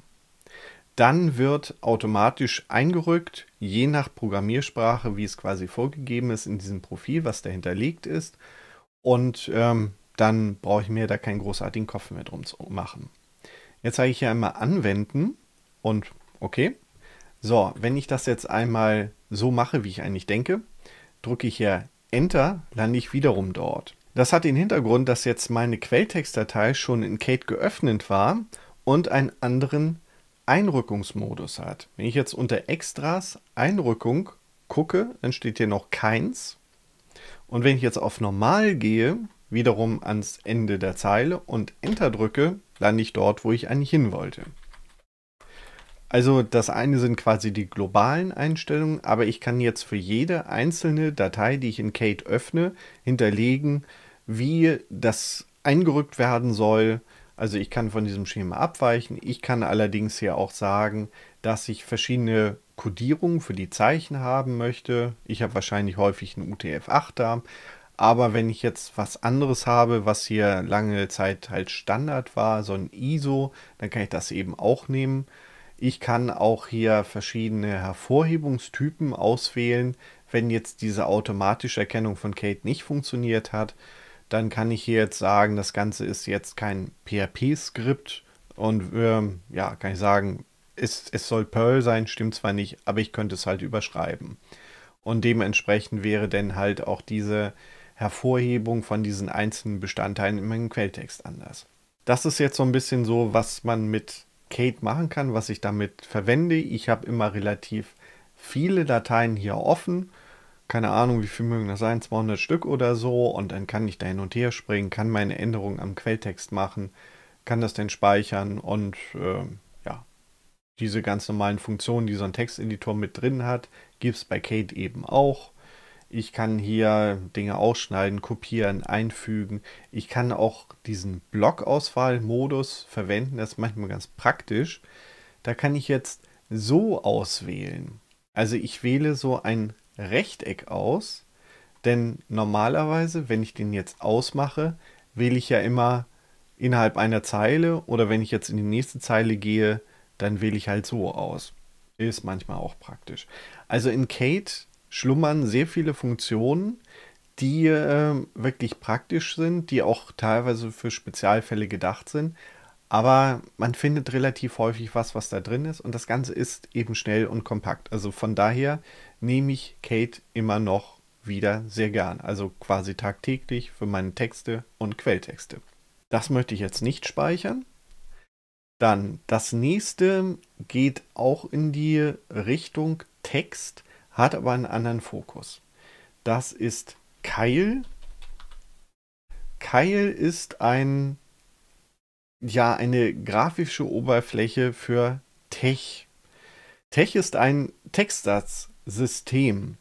Dann wird automatisch eingerückt, je nach Programmiersprache, wie es quasi vorgegeben ist in diesem Profil, was dahinterlegt ist. Und ähm, dann brauche ich mir da keinen großartigen Kopf mehr drum zu machen. Jetzt sage ich hier einmal anwenden und okay. So, wenn ich das jetzt einmal so mache, wie ich eigentlich denke, drücke ich hier Enter, lande ich wiederum dort. Das hat den Hintergrund, dass jetzt meine Quelltextdatei schon in Kate geöffnet war und einen anderen Einrückungsmodus hat. Wenn ich jetzt unter Extras Einrückung gucke, dann steht hier noch keins. Und wenn ich jetzt auf Normal gehe, wiederum ans Ende der Zeile und Enter drücke, lande ich dort, wo ich eigentlich hin wollte. Also das eine sind quasi die globalen Einstellungen, aber ich kann jetzt für jede einzelne Datei, die ich in Kate öffne, hinterlegen, wie das eingerückt werden soll, also ich kann von diesem Schema abweichen. Ich kann allerdings hier auch sagen, dass ich verschiedene Codierungen für die Zeichen haben möchte. Ich habe wahrscheinlich häufig einen UTF-8 da. Aber wenn ich jetzt was anderes habe, was hier lange Zeit halt Standard war, so ein ISO, dann kann ich das eben auch nehmen. Ich kann auch hier verschiedene Hervorhebungstypen auswählen, wenn jetzt diese automatische Erkennung von Kate nicht funktioniert hat dann kann ich hier jetzt sagen, das Ganze ist jetzt kein PHP-Skript und ähm, ja, kann ich sagen, es, es soll Perl sein, stimmt zwar nicht, aber ich könnte es halt überschreiben. Und dementsprechend wäre dann halt auch diese Hervorhebung von diesen einzelnen Bestandteilen in meinem Quelltext anders. Das ist jetzt so ein bisschen so, was man mit Kate machen kann, was ich damit verwende. Ich habe immer relativ viele Dateien hier offen. Keine Ahnung, wie viel mögen das sein, 200 Stück oder so. Und dann kann ich da hin und her springen, kann meine Änderungen am Quelltext machen, kann das dann speichern und äh, ja, diese ganz normalen Funktionen, die so ein Texteditor mit drin hat, gibt es bei Kate eben auch. Ich kann hier Dinge ausschneiden, kopieren, einfügen. Ich kann auch diesen Blockauswahlmodus verwenden. Das ist manchmal ganz praktisch. Da kann ich jetzt so auswählen. Also ich wähle so ein Rechteck aus, denn normalerweise, wenn ich den jetzt ausmache, wähle ich ja immer innerhalb einer Zeile oder wenn ich jetzt in die nächste Zeile gehe, dann wähle ich halt so aus. Ist manchmal auch praktisch. Also in Kate schlummern sehr viele Funktionen, die äh, wirklich praktisch sind, die auch teilweise für Spezialfälle gedacht sind. Aber man findet relativ häufig was, was da drin ist. Und das Ganze ist eben schnell und kompakt. Also von daher nehme ich Kate immer noch wieder sehr gern. Also quasi tagtäglich für meine Texte und Quelltexte. Das möchte ich jetzt nicht speichern. Dann das nächste geht auch in die Richtung Text, hat aber einen anderen Fokus. Das ist Keil. Keil ist ein ja eine grafische Oberfläche für Tech. Tech ist ein Textsatzsystem.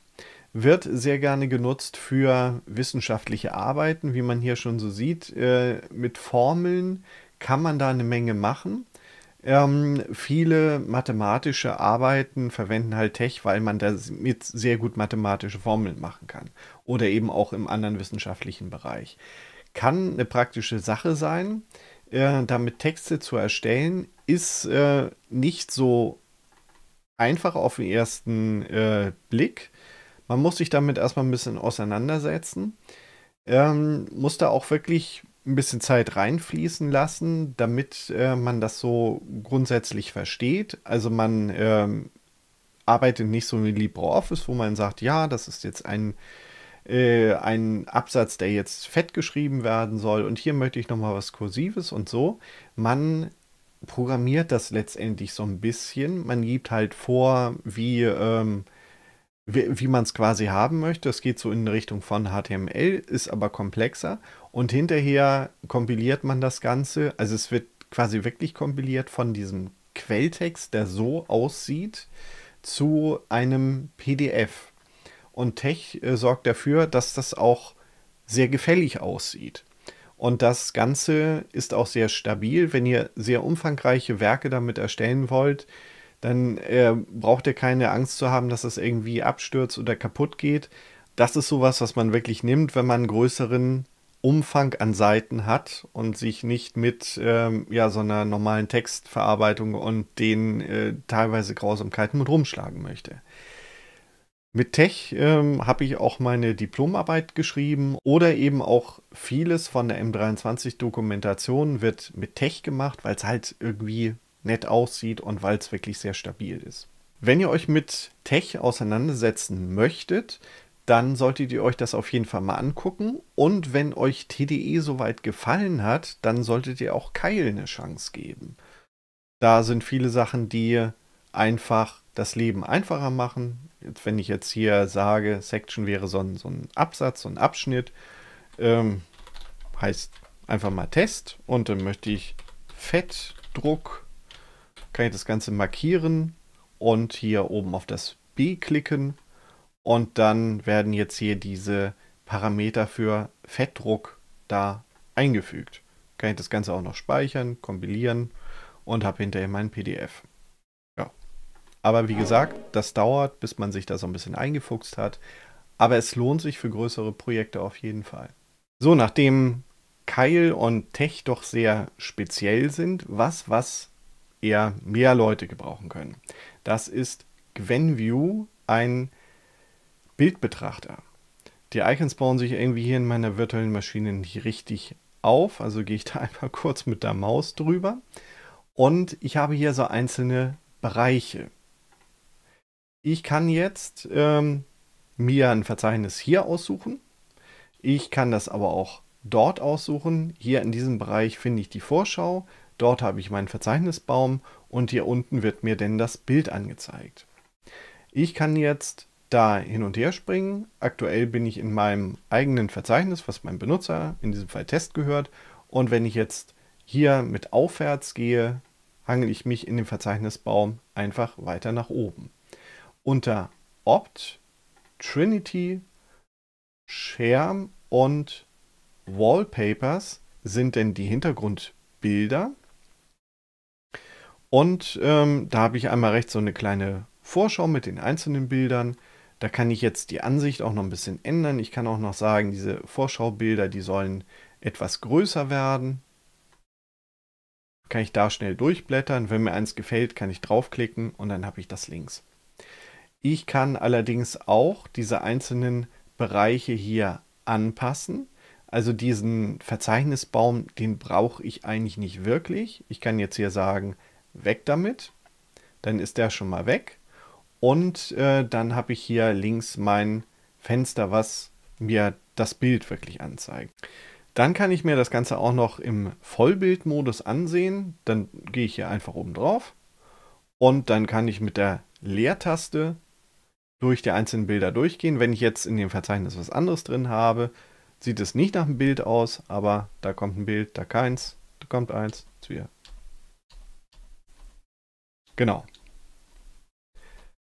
Wird sehr gerne genutzt für wissenschaftliche Arbeiten, wie man hier schon so sieht. Äh, mit Formeln kann man da eine Menge machen. Ähm, viele mathematische Arbeiten verwenden halt Tech, weil man da mit sehr gut mathematische Formeln machen kann. Oder eben auch im anderen wissenschaftlichen Bereich. Kann eine praktische Sache sein äh, damit Texte zu erstellen, ist äh, nicht so einfach auf den ersten äh, Blick. Man muss sich damit erstmal ein bisschen auseinandersetzen. Ähm, muss da auch wirklich ein bisschen Zeit reinfließen lassen, damit äh, man das so grundsätzlich versteht. Also man ähm, arbeitet nicht so wie LibreOffice, wo man sagt, ja, das ist jetzt ein äh, ein Absatz, der jetzt fett geschrieben werden soll und hier möchte ich nochmal was Kursives und so. Man programmiert das letztendlich so ein bisschen. Man gibt halt vor, wie, ähm, wie, wie man es quasi haben möchte. Es geht so in Richtung von HTML, ist aber komplexer. Und hinterher kompiliert man das Ganze. Also es wird quasi wirklich kompiliert von diesem Quelltext, der so aussieht, zu einem PDF. Und Tech äh, sorgt dafür, dass das auch sehr gefällig aussieht. Und das Ganze ist auch sehr stabil. Wenn ihr sehr umfangreiche Werke damit erstellen wollt, dann äh, braucht ihr keine Angst zu haben, dass es irgendwie abstürzt oder kaputt geht. Das ist sowas, was man wirklich nimmt, wenn man einen größeren Umfang an Seiten hat und sich nicht mit ähm, ja, so einer normalen Textverarbeitung und den äh, teilweise Grausamkeiten mit rumschlagen möchte. Mit Tech ähm, habe ich auch meine Diplomarbeit geschrieben oder eben auch vieles von der M23-Dokumentation wird mit Tech gemacht, weil es halt irgendwie nett aussieht und weil es wirklich sehr stabil ist. Wenn ihr euch mit Tech auseinandersetzen möchtet, dann solltet ihr euch das auf jeden Fall mal angucken. Und wenn euch TDE soweit gefallen hat, dann solltet ihr auch Keil eine Chance geben. Da sind viele Sachen, die einfach das Leben einfacher machen. Jetzt, wenn ich jetzt hier sage, Section wäre so ein, so ein Absatz, so ein Abschnitt, ähm, heißt einfach mal Test und dann möchte ich Fettdruck, kann ich das Ganze markieren und hier oben auf das B klicken und dann werden jetzt hier diese Parameter für Fettdruck da eingefügt. Kann ich das Ganze auch noch speichern, kompilieren und habe hinterher mein PDF. Aber wie gesagt, das dauert, bis man sich da so ein bisschen eingefuchst hat. Aber es lohnt sich für größere Projekte auf jeden Fall. So, nachdem Keil und Tech doch sehr speziell sind, was, was eher mehr Leute gebrauchen können. Das ist GwenView, ein Bildbetrachter. Die Icons bauen sich irgendwie hier in meiner virtuellen Maschine nicht richtig auf, also gehe ich da einfach kurz mit der Maus drüber. Und ich habe hier so einzelne Bereiche. Ich kann jetzt ähm, mir ein Verzeichnis hier aussuchen. Ich kann das aber auch dort aussuchen. Hier in diesem Bereich finde ich die Vorschau. Dort habe ich meinen Verzeichnisbaum und hier unten wird mir denn das Bild angezeigt. Ich kann jetzt da hin und her springen. Aktuell bin ich in meinem eigenen Verzeichnis, was mein Benutzer, in diesem Fall Test gehört. Und wenn ich jetzt hier mit aufwärts gehe, hangel ich mich in dem Verzeichnisbaum einfach weiter nach oben. Unter Opt, Trinity, Share und Wallpapers sind denn die Hintergrundbilder. Und ähm, da habe ich einmal rechts so eine kleine Vorschau mit den einzelnen Bildern. Da kann ich jetzt die Ansicht auch noch ein bisschen ändern. Ich kann auch noch sagen, diese Vorschaubilder, die sollen etwas größer werden. Kann ich da schnell durchblättern. Wenn mir eins gefällt, kann ich draufklicken und dann habe ich das links. Ich kann allerdings auch diese einzelnen Bereiche hier anpassen. Also diesen Verzeichnisbaum, den brauche ich eigentlich nicht wirklich. Ich kann jetzt hier sagen, weg damit. Dann ist der schon mal weg. Und äh, dann habe ich hier links mein Fenster, was mir das Bild wirklich anzeigt. Dann kann ich mir das Ganze auch noch im Vollbildmodus ansehen. Dann gehe ich hier einfach oben drauf und dann kann ich mit der Leertaste durch die einzelnen Bilder durchgehen. Wenn ich jetzt in dem Verzeichnis was anderes drin habe, sieht es nicht nach einem Bild aus, aber da kommt ein Bild, da keins, da kommt eins, zwei. Genau.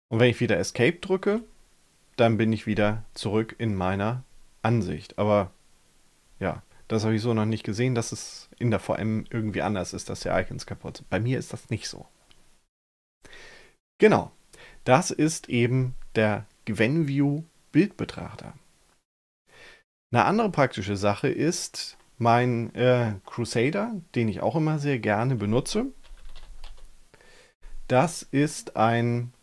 Und wenn ich wieder Escape drücke, dann bin ich wieder zurück in meiner Ansicht. Aber ja, das habe ich so noch nicht gesehen, dass es in der VM irgendwie anders ist, dass die Icons kaputt sind. Bei mir ist das nicht so. Genau, das ist eben der GwenView Bildbetrachter. Eine andere praktische Sache ist mein äh, Crusader, den ich auch immer sehr gerne benutze. Das ist ein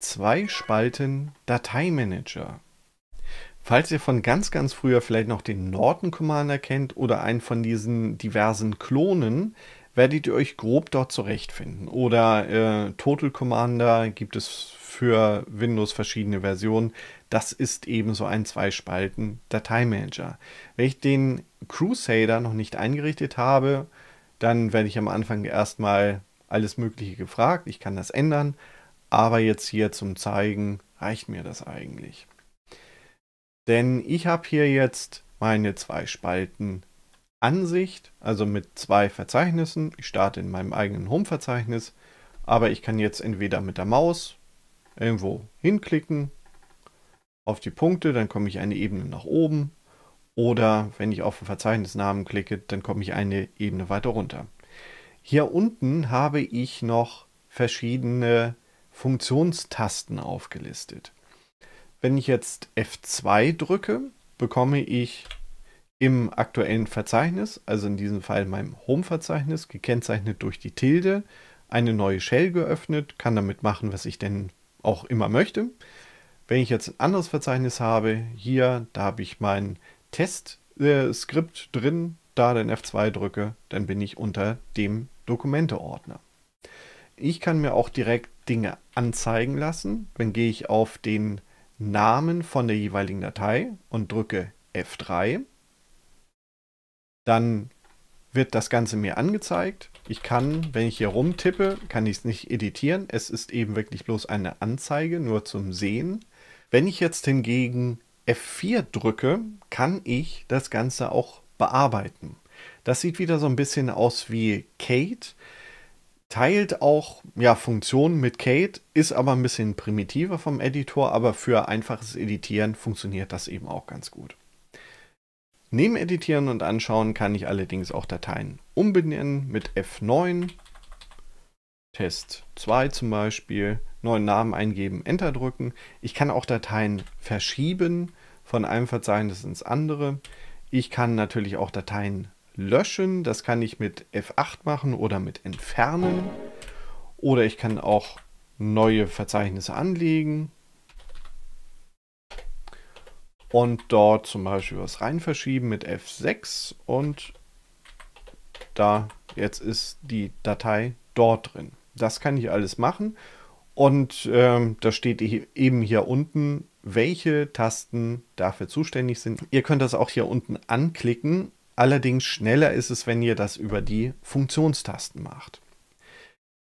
zwei Spalten Dateimanager. Falls ihr von ganz, ganz früher vielleicht noch den Norton Commander kennt oder einen von diesen diversen Klonen, werdet ihr euch grob dort zurechtfinden. Oder äh, Total Commander gibt es für Windows verschiedene Versionen. Das ist eben so ein Zwei-Spalten Dateimanager. Wenn ich den Crusader noch nicht eingerichtet habe, dann werde ich am Anfang erstmal alles Mögliche gefragt. Ich kann das ändern. Aber jetzt hier zum Zeigen reicht mir das eigentlich. Denn ich habe hier jetzt meine zwei Spalten Ansicht, also mit zwei Verzeichnissen. Ich starte in meinem eigenen Home-Verzeichnis, aber ich kann jetzt entweder mit der Maus irgendwo hinklicken auf die Punkte, dann komme ich eine Ebene nach oben oder wenn ich auf den Verzeichnisnamen klicke, dann komme ich eine Ebene weiter runter. Hier unten habe ich noch verschiedene Funktionstasten aufgelistet. Wenn ich jetzt F2 drücke, bekomme ich im aktuellen Verzeichnis, also in diesem Fall meinem Home-Verzeichnis, gekennzeichnet durch die Tilde, eine neue Shell geöffnet, kann damit machen, was ich denn auch immer möchte. Wenn ich jetzt ein anderes Verzeichnis habe, hier, da habe ich mein Test-Skript drin, da den F2 drücke, dann bin ich unter dem Dokumente-Ordner. Ich kann mir auch direkt Dinge anzeigen lassen. Dann gehe ich auf den Namen von der jeweiligen Datei und drücke F3. Dann wird das Ganze mir angezeigt. Ich kann, wenn ich hier rumtippe, kann ich es nicht editieren. Es ist eben wirklich bloß eine Anzeige, nur zum Sehen. Wenn ich jetzt hingegen F4 drücke, kann ich das Ganze auch bearbeiten. Das sieht wieder so ein bisschen aus wie Kate teilt auch ja, Funktionen mit Kate, ist aber ein bisschen primitiver vom Editor, aber für einfaches Editieren funktioniert das eben auch ganz gut. Neben Editieren und Anschauen kann ich allerdings auch Dateien umbenennen mit F9, Test 2 zum Beispiel, neuen Namen eingeben, Enter drücken. Ich kann auch Dateien verschieben von einem Verzeichnis ins andere. Ich kann natürlich auch Dateien löschen. Das kann ich mit F8 machen oder mit entfernen. Oder ich kann auch neue Verzeichnisse anlegen. Und dort zum Beispiel was rein verschieben mit F6 und da jetzt ist die Datei dort drin. Das kann ich alles machen. Und ähm, da steht eben hier unten, welche Tasten dafür zuständig sind. Ihr könnt das auch hier unten anklicken. Allerdings schneller ist es, wenn ihr das über die Funktionstasten macht.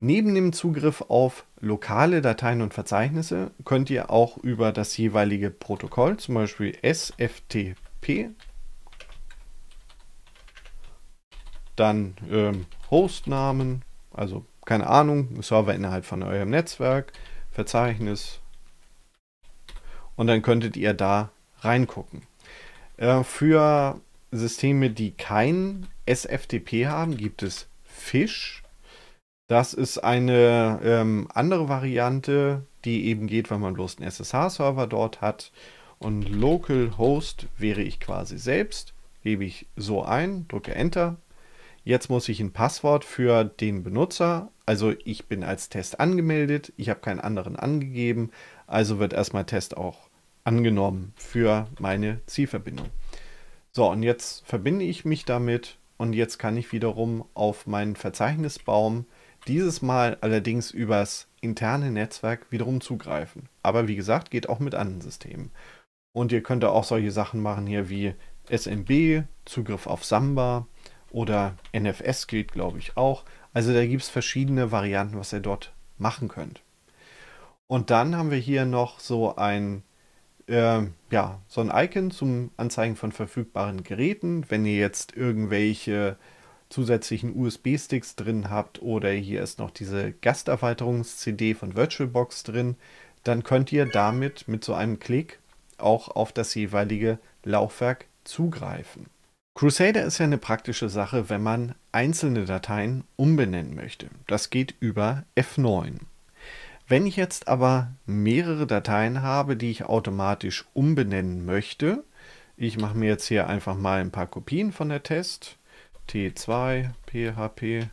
Neben dem Zugriff auf lokale Dateien und Verzeichnisse könnt ihr auch über das jeweilige Protokoll, zum Beispiel SFTP, dann ähm, Hostnamen, also keine Ahnung, Server innerhalb von eurem Netzwerk, Verzeichnis und dann könntet ihr da reingucken. Äh, für Systeme, die kein SFTP haben, gibt es Fish. Das ist eine ähm, andere Variante, die eben geht, wenn man bloß einen SSH-Server dort hat. Und Localhost wäre ich quasi selbst. Gebe ich so ein, drücke Enter. Jetzt muss ich ein Passwort für den Benutzer, also ich bin als Test angemeldet, ich habe keinen anderen angegeben, also wird erstmal Test auch angenommen für meine Zielverbindung. So, und jetzt verbinde ich mich damit und jetzt kann ich wiederum auf meinen Verzeichnisbaum dieses Mal allerdings übers interne Netzwerk wiederum zugreifen. Aber wie gesagt, geht auch mit anderen Systemen. Und ihr könnt auch solche Sachen machen hier wie SMB, Zugriff auf Samba oder NFS geht, glaube ich, auch. Also da gibt es verschiedene Varianten, was ihr dort machen könnt. Und dann haben wir hier noch so ein, äh, ja, so ein Icon zum Anzeigen von verfügbaren Geräten. Wenn ihr jetzt irgendwelche zusätzlichen USB-Sticks drin habt oder hier ist noch diese Gasterweiterungs-CD von VirtualBox drin, dann könnt ihr damit mit so einem Klick auch auf das jeweilige Laufwerk zugreifen. Crusader ist ja eine praktische Sache, wenn man einzelne Dateien umbenennen möchte. Das geht über F9. Wenn ich jetzt aber mehrere Dateien habe, die ich automatisch umbenennen möchte, ich mache mir jetzt hier einfach mal ein paar Kopien von der Test, T2, PHP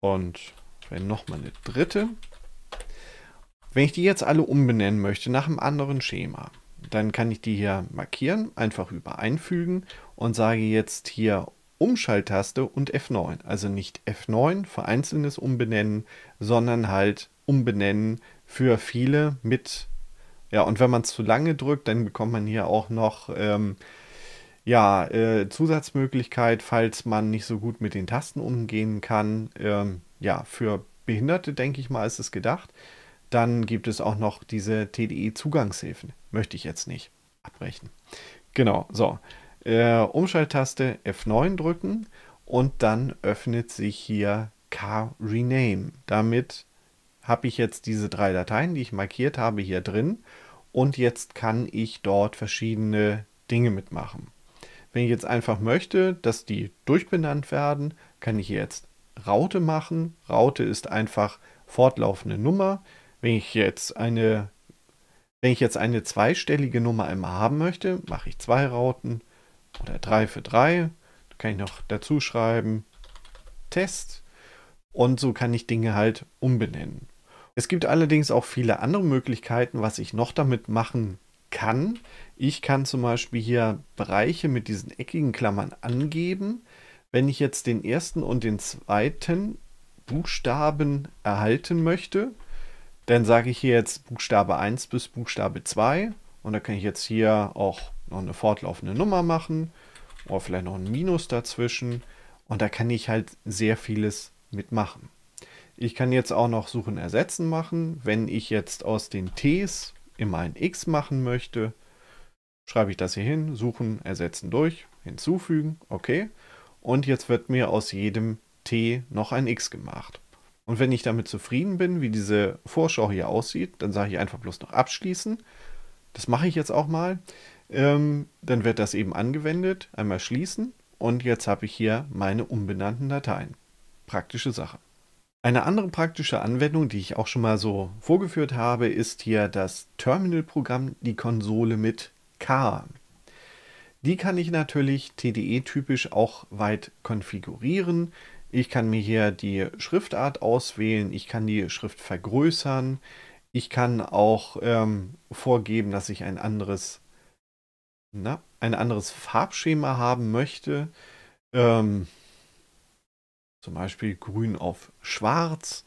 und wenn nochmal eine dritte. Wenn ich die jetzt alle umbenennen möchte nach einem anderen Schema, dann kann ich die hier markieren, einfach über einfügen und sage jetzt hier Umschalttaste und F9. Also nicht F9 für einzelnes Umbenennen, sondern halt Umbenennen für viele mit. Ja, und wenn man es zu lange drückt, dann bekommt man hier auch noch ähm, ja, äh, Zusatzmöglichkeit, falls man nicht so gut mit den Tasten umgehen kann. Ähm, ja, für Behinderte, denke ich mal, ist es gedacht. Dann gibt es auch noch diese TDE-Zugangshilfen. Möchte ich jetzt nicht abbrechen. Genau, so. Äh, Umschalttaste F9 drücken und dann öffnet sich hier Car Rename. Damit habe ich jetzt diese drei Dateien, die ich markiert habe, hier drin. Und jetzt kann ich dort verschiedene Dinge mitmachen. Wenn ich jetzt einfach möchte, dass die durchbenannt werden, kann ich jetzt Raute machen. Raute ist einfach fortlaufende Nummer. Wenn ich jetzt eine, wenn ich jetzt eine zweistellige Nummer einmal haben möchte, mache ich zwei Rauten oder drei für drei. Da kann ich noch dazu schreiben Test und so kann ich Dinge halt umbenennen. Es gibt allerdings auch viele andere Möglichkeiten, was ich noch damit machen kann. Ich kann zum Beispiel hier Bereiche mit diesen eckigen Klammern angeben. Wenn ich jetzt den ersten und den zweiten Buchstaben erhalten möchte, dann sage ich hier jetzt Buchstabe 1 bis Buchstabe 2 und da kann ich jetzt hier auch noch eine fortlaufende Nummer machen oder vielleicht noch ein Minus dazwischen und da kann ich halt sehr vieles mitmachen. Ich kann jetzt auch noch Suchen ersetzen machen. Wenn ich jetzt aus den Ts immer ein X machen möchte, schreibe ich das hier hin, Suchen ersetzen durch, hinzufügen, okay. Und jetzt wird mir aus jedem T noch ein X gemacht. Und wenn ich damit zufrieden bin, wie diese Vorschau hier aussieht, dann sage ich einfach bloß noch abschließen. Das mache ich jetzt auch mal. Ähm, dann wird das eben angewendet. Einmal schließen. Und jetzt habe ich hier meine umbenannten Dateien. Praktische Sache. Eine andere praktische Anwendung, die ich auch schon mal so vorgeführt habe, ist hier das Terminal-Programm, die Konsole mit K. Die kann ich natürlich TDE-typisch auch weit konfigurieren. Ich kann mir hier die Schriftart auswählen, ich kann die Schrift vergrößern, ich kann auch ähm, vorgeben, dass ich ein anderes, na, ein anderes Farbschema haben möchte. Ähm, Zum Beispiel grün auf schwarz,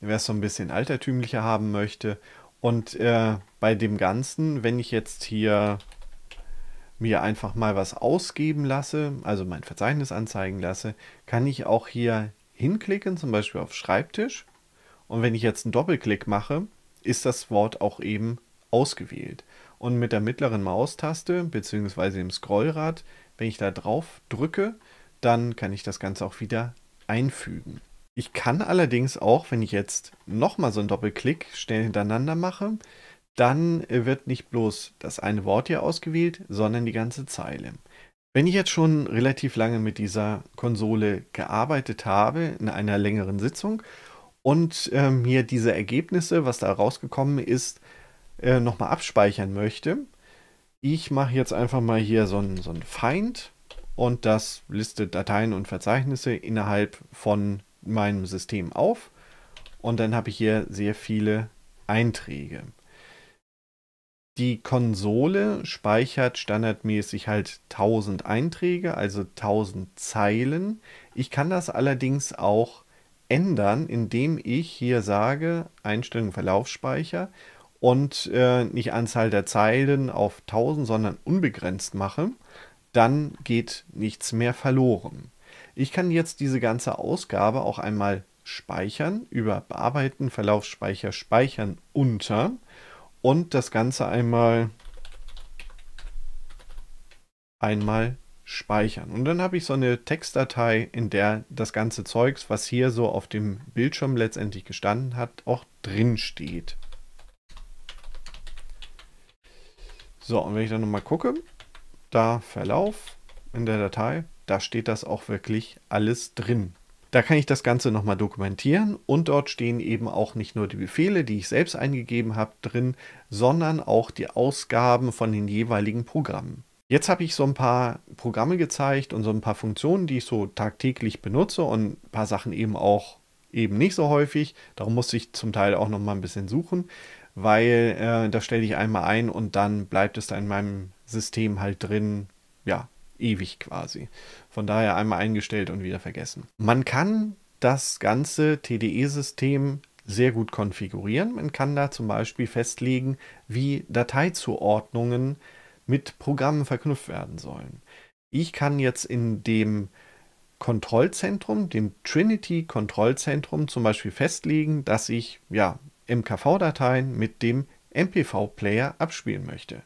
wer es so ein bisschen altertümlicher haben möchte. Und äh, bei dem Ganzen, wenn ich jetzt hier mir einfach mal was ausgeben lasse, also mein Verzeichnis anzeigen lasse, kann ich auch hier hinklicken, zum Beispiel auf Schreibtisch. Und wenn ich jetzt einen Doppelklick mache, ist das Wort auch eben ausgewählt. Und mit der mittleren Maustaste bzw. dem Scrollrad, wenn ich da drauf drücke, dann kann ich das Ganze auch wieder einfügen. Ich kann allerdings auch, wenn ich jetzt nochmal so einen Doppelklick schnell hintereinander mache, dann wird nicht bloß das eine Wort hier ausgewählt, sondern die ganze Zeile. Wenn ich jetzt schon relativ lange mit dieser Konsole gearbeitet habe, in einer längeren Sitzung, und äh, mir diese Ergebnisse, was da rausgekommen ist, äh, nochmal abspeichern möchte, ich mache jetzt einfach mal hier so ein, so ein Find und das listet Dateien und Verzeichnisse innerhalb von meinem System auf. Und dann habe ich hier sehr viele Einträge. Die Konsole speichert standardmäßig halt 1000 Einträge, also 1000 Zeilen. Ich kann das allerdings auch ändern, indem ich hier sage Einstellung Verlaufsspeicher und äh, nicht Anzahl der Zeilen auf 1000, sondern unbegrenzt mache. Dann geht nichts mehr verloren. Ich kann jetzt diese ganze Ausgabe auch einmal speichern über Bearbeiten, Verlaufsspeicher, Speichern unter und das Ganze einmal einmal speichern. Und dann habe ich so eine Textdatei, in der das ganze Zeugs, was hier so auf dem Bildschirm letztendlich gestanden hat, auch drin steht. So, und wenn ich dann nochmal gucke, da Verlauf in der Datei, da steht das auch wirklich alles drin. Da kann ich das Ganze nochmal dokumentieren und dort stehen eben auch nicht nur die Befehle, die ich selbst eingegeben habe, drin, sondern auch die Ausgaben von den jeweiligen Programmen. Jetzt habe ich so ein paar Programme gezeigt und so ein paar Funktionen, die ich so tagtäglich benutze und ein paar Sachen eben auch eben nicht so häufig. Darum musste ich zum Teil auch noch mal ein bisschen suchen, weil äh, da stelle ich einmal ein und dann bleibt es da in meinem System halt drin, ja, ewig quasi. Von daher einmal eingestellt und wieder vergessen. Man kann das ganze TDE-System sehr gut konfigurieren. Man kann da zum Beispiel festlegen, wie Dateizuordnungen mit Programmen verknüpft werden sollen. Ich kann jetzt in dem Kontrollzentrum, dem Trinity Kontrollzentrum zum Beispiel festlegen, dass ich ja MKV-Dateien mit dem MPV-Player abspielen möchte.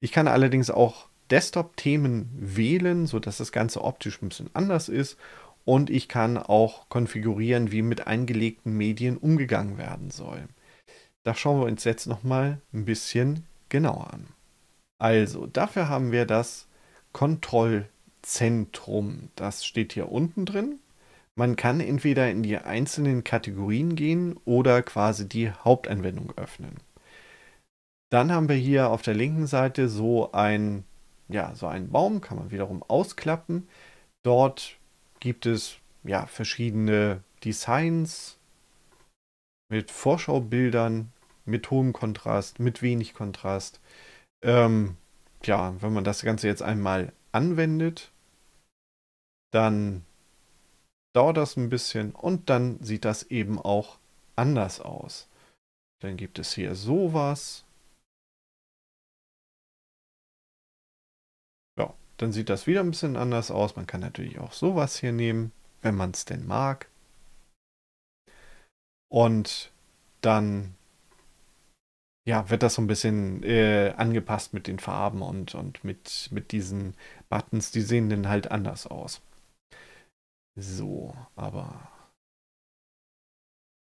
Ich kann allerdings auch Desktop-Themen wählen, sodass das Ganze optisch ein bisschen anders ist. Und ich kann auch konfigurieren, wie mit eingelegten Medien umgegangen werden soll. Das schauen wir uns jetzt nochmal ein bisschen genauer an. Also, dafür haben wir das Kontrollzentrum. Das steht hier unten drin. Man kann entweder in die einzelnen Kategorien gehen oder quasi die Hauptanwendung öffnen. Dann haben wir hier auf der linken Seite so ein ja, so einen Baum kann man wiederum ausklappen. Dort gibt es ja verschiedene Designs mit Vorschaubildern, mit hohem Kontrast, mit wenig Kontrast. Ähm, ja, wenn man das Ganze jetzt einmal anwendet, dann dauert das ein bisschen und dann sieht das eben auch anders aus. Dann gibt es hier sowas. Dann sieht das wieder ein bisschen anders aus. Man kann natürlich auch sowas hier nehmen, wenn man es denn mag. Und dann ja, wird das so ein bisschen äh, angepasst mit den Farben und, und mit, mit diesen Buttons. Die sehen dann halt anders aus. So, aber.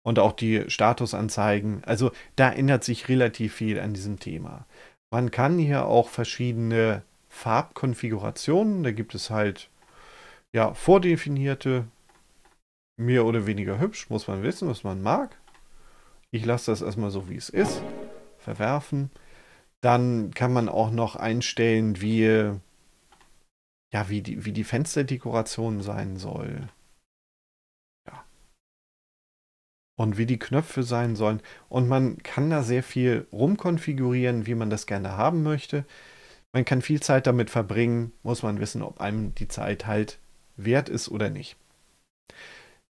Und auch die Statusanzeigen. Also da ändert sich relativ viel an diesem Thema. Man kann hier auch verschiedene Farbkonfigurationen. Da gibt es halt ja vordefinierte, mehr oder weniger hübsch, muss man wissen, was man mag. Ich lasse das erstmal so, wie es ist. Verwerfen. Dann kann man auch noch einstellen, wie, ja, wie, die, wie die Fensterdekoration sein soll. Ja. Und wie die Knöpfe sein sollen. Und man kann da sehr viel rumkonfigurieren, wie man das gerne haben möchte. Man kann viel Zeit damit verbringen, muss man wissen, ob einem die Zeit halt wert ist oder nicht.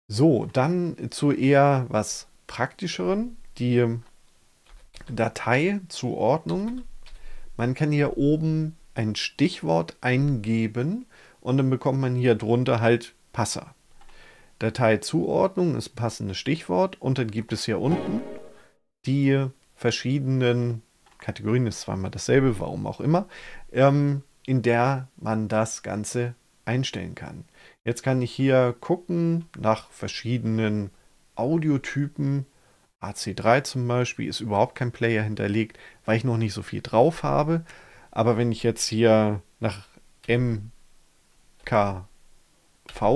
So, dann zu eher was praktischeren, die Dateizuordnung. Man kann hier oben ein Stichwort eingeben und dann bekommt man hier drunter halt Passer. Dateizuordnung ist passendes Stichwort und dann gibt es hier unten die verschiedenen Kategorien, ist zweimal dasselbe, warum auch immer, ähm, in der man das Ganze einstellen kann. Jetzt kann ich hier gucken nach verschiedenen Audiotypen. AC3 zum Beispiel ist überhaupt kein Player hinterlegt, weil ich noch nicht so viel drauf habe. Aber wenn ich jetzt hier nach MKV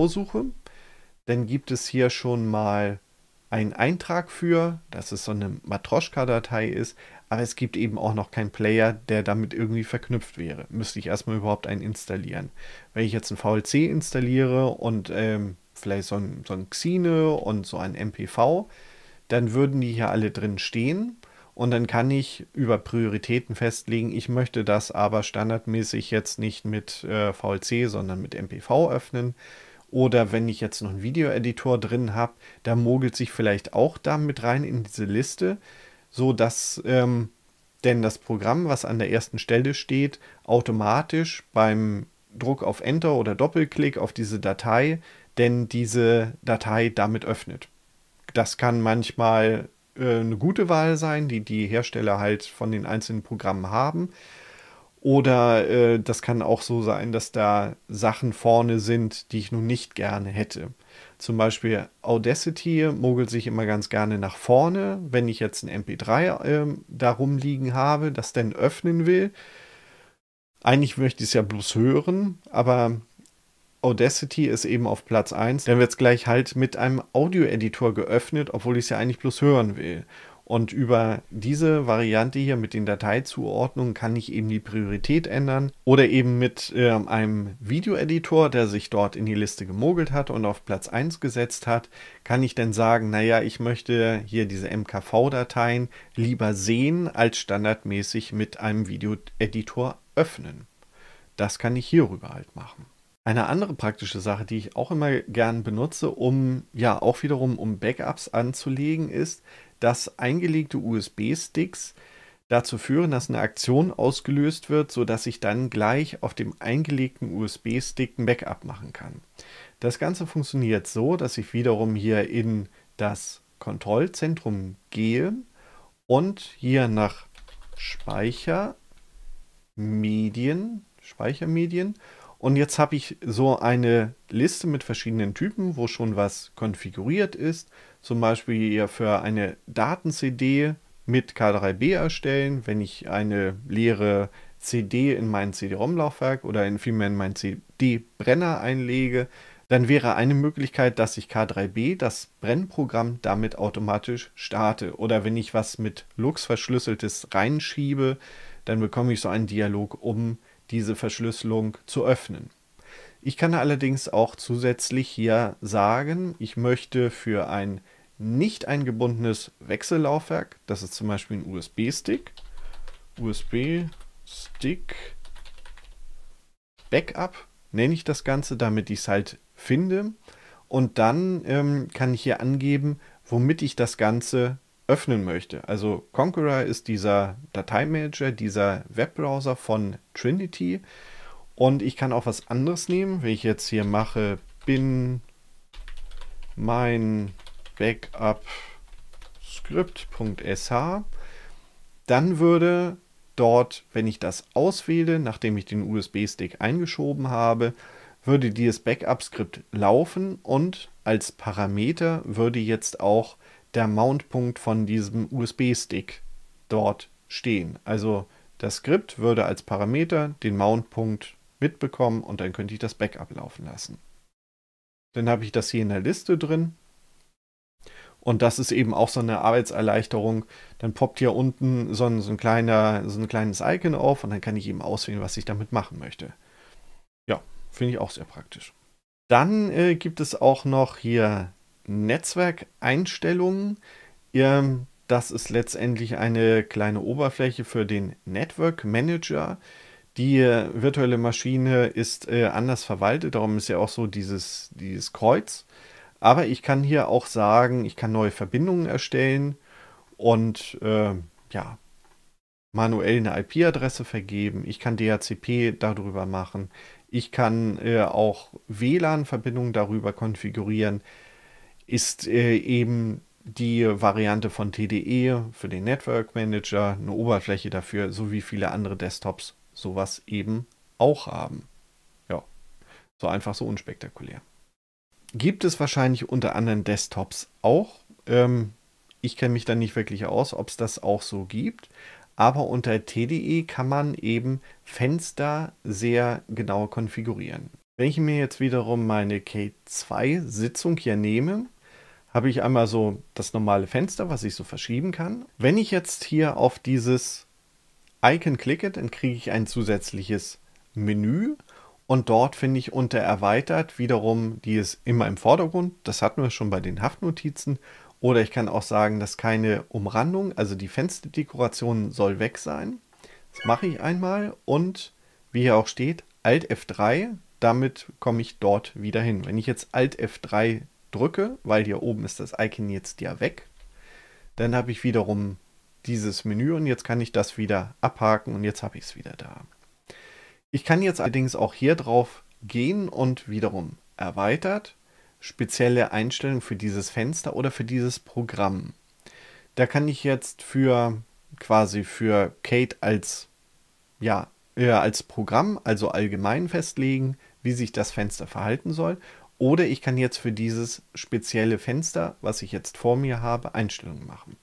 suche, dann gibt es hier schon mal einen Eintrag für, dass es so eine Matroschka-Datei ist, aber es gibt eben auch noch keinen Player, der damit irgendwie verknüpft wäre. Müsste ich erstmal überhaupt einen installieren. Wenn ich jetzt einen VLC installiere und ähm, vielleicht so ein, so ein Xine und so ein MPV, dann würden die hier alle drin stehen und dann kann ich über Prioritäten festlegen, ich möchte das aber standardmäßig jetzt nicht mit äh, VLC, sondern mit MPV öffnen. Oder wenn ich jetzt noch einen Videoeditor drin habe, da mogelt sich vielleicht auch da mit rein in diese Liste, so dass ähm, denn das Programm, was an der ersten Stelle steht, automatisch beim Druck auf Enter oder Doppelklick auf diese Datei, denn diese Datei damit öffnet. Das kann manchmal äh, eine gute Wahl sein, die die Hersteller halt von den einzelnen Programmen haben. Oder äh, das kann auch so sein, dass da Sachen vorne sind, die ich nun nicht gerne hätte. Zum Beispiel Audacity mogelt sich immer ganz gerne nach vorne, wenn ich jetzt ein MP3 äh, da rumliegen habe, das dann öffnen will. Eigentlich möchte ich es ja bloß hören, aber Audacity ist eben auf Platz 1. Dann wird es gleich halt mit einem Audio-Editor geöffnet, obwohl ich es ja eigentlich bloß hören will. Und über diese Variante hier mit den Dateizuordnungen kann ich eben die Priorität ändern oder eben mit äh, einem Videoeditor, der sich dort in die Liste gemogelt hat und auf Platz 1 gesetzt hat, kann ich dann sagen, naja, ich möchte hier diese MKV-Dateien lieber sehen, als standardmäßig mit einem Videoeditor öffnen. Das kann ich hierüber halt machen. Eine andere praktische Sache, die ich auch immer gern benutze, um ja auch wiederum um Backups anzulegen, ist, dass eingelegte USB-Sticks dazu führen, dass eine Aktion ausgelöst wird, sodass ich dann gleich auf dem eingelegten USB-Stick ein Backup machen kann. Das Ganze funktioniert so, dass ich wiederum hier in das Kontrollzentrum gehe und hier nach Speicher, Medien, Speichermedien und jetzt habe ich so eine Liste mit verschiedenen Typen, wo schon was konfiguriert ist. Zum Beispiel hier für eine Daten-CD mit K3B erstellen, wenn ich eine leere CD in mein CD-ROM-Laufwerk oder in vielmehr in meinen CD-Brenner einlege, dann wäre eine Möglichkeit, dass ich K3B, das Brennprogramm, damit automatisch starte. Oder wenn ich was mit Lux verschlüsseltes reinschiebe, dann bekomme ich so einen Dialog, um diese Verschlüsselung zu öffnen. Ich kann allerdings auch zusätzlich hier sagen, ich möchte für ein nicht eingebundenes Wechsellaufwerk, das ist zum Beispiel ein USB-Stick, USB-Stick Backup nenne ich das Ganze, damit ich es halt finde. Und dann ähm, kann ich hier angeben, womit ich das Ganze öffnen möchte. Also Conqueror ist dieser Dateimanager, dieser Webbrowser von Trinity. Und ich kann auch was anderes nehmen. Wenn ich jetzt hier mache, bin mein Backup script.sh, dann würde dort, wenn ich das auswähle, nachdem ich den USB-Stick eingeschoben habe, würde dieses Backup-Skript laufen und als Parameter würde jetzt auch der Mountpunkt von diesem USB-Stick dort stehen. Also das Skript würde als Parameter den Mountpunkt mitbekommen und dann könnte ich das Backup laufen lassen. Dann habe ich das hier in der Liste drin. Und das ist eben auch so eine Arbeitserleichterung. Dann poppt hier unten so ein, so ein, kleiner, so ein kleines Icon auf und dann kann ich eben auswählen, was ich damit machen möchte. Ja, finde ich auch sehr praktisch. Dann äh, gibt es auch noch hier Netzwerkeinstellungen. Das ist letztendlich eine kleine Oberfläche für den Network Manager. Die virtuelle Maschine ist äh, anders verwaltet, darum ist ja auch so dieses, dieses Kreuz. Aber ich kann hier auch sagen, ich kann neue Verbindungen erstellen und äh, ja, manuell eine IP-Adresse vergeben. Ich kann DHCP darüber machen. Ich kann äh, auch WLAN-Verbindungen darüber konfigurieren. Ist äh, eben die Variante von TDE für den Network Manager, eine Oberfläche dafür, so wie viele andere Desktops sowas eben auch haben. Ja, so einfach, so unspektakulär. Gibt es wahrscheinlich unter anderen Desktops auch. Ähm, ich kenne mich da nicht wirklich aus, ob es das auch so gibt. Aber unter TDE kann man eben Fenster sehr genau konfigurieren. Wenn ich mir jetzt wiederum meine K2-Sitzung hier nehme, habe ich einmal so das normale Fenster, was ich so verschieben kann. Wenn ich jetzt hier auf dieses Icon klicke, dann kriege ich ein zusätzliches Menü und dort finde ich unter Erweitert wiederum die ist immer im Vordergrund. Das hatten wir schon bei den Haftnotizen. Oder ich kann auch sagen, dass keine Umrandung, also die Fensterdekoration soll weg sein. Das mache ich einmal und wie hier auch steht, Alt F3, damit komme ich dort wieder hin. Wenn ich jetzt Alt F3 drücke, weil hier oben ist das Icon jetzt ja weg, dann habe ich wiederum dieses Menü und jetzt kann ich das wieder abhaken und jetzt habe ich es wieder da. Ich kann jetzt allerdings auch hier drauf gehen und wiederum erweitert spezielle Einstellungen für dieses Fenster oder für dieses Programm. Da kann ich jetzt für quasi für Kate als ja, als Programm, also allgemein festlegen, wie sich das Fenster verhalten soll oder ich kann jetzt für dieses spezielle Fenster, was ich jetzt vor mir habe, Einstellungen machen.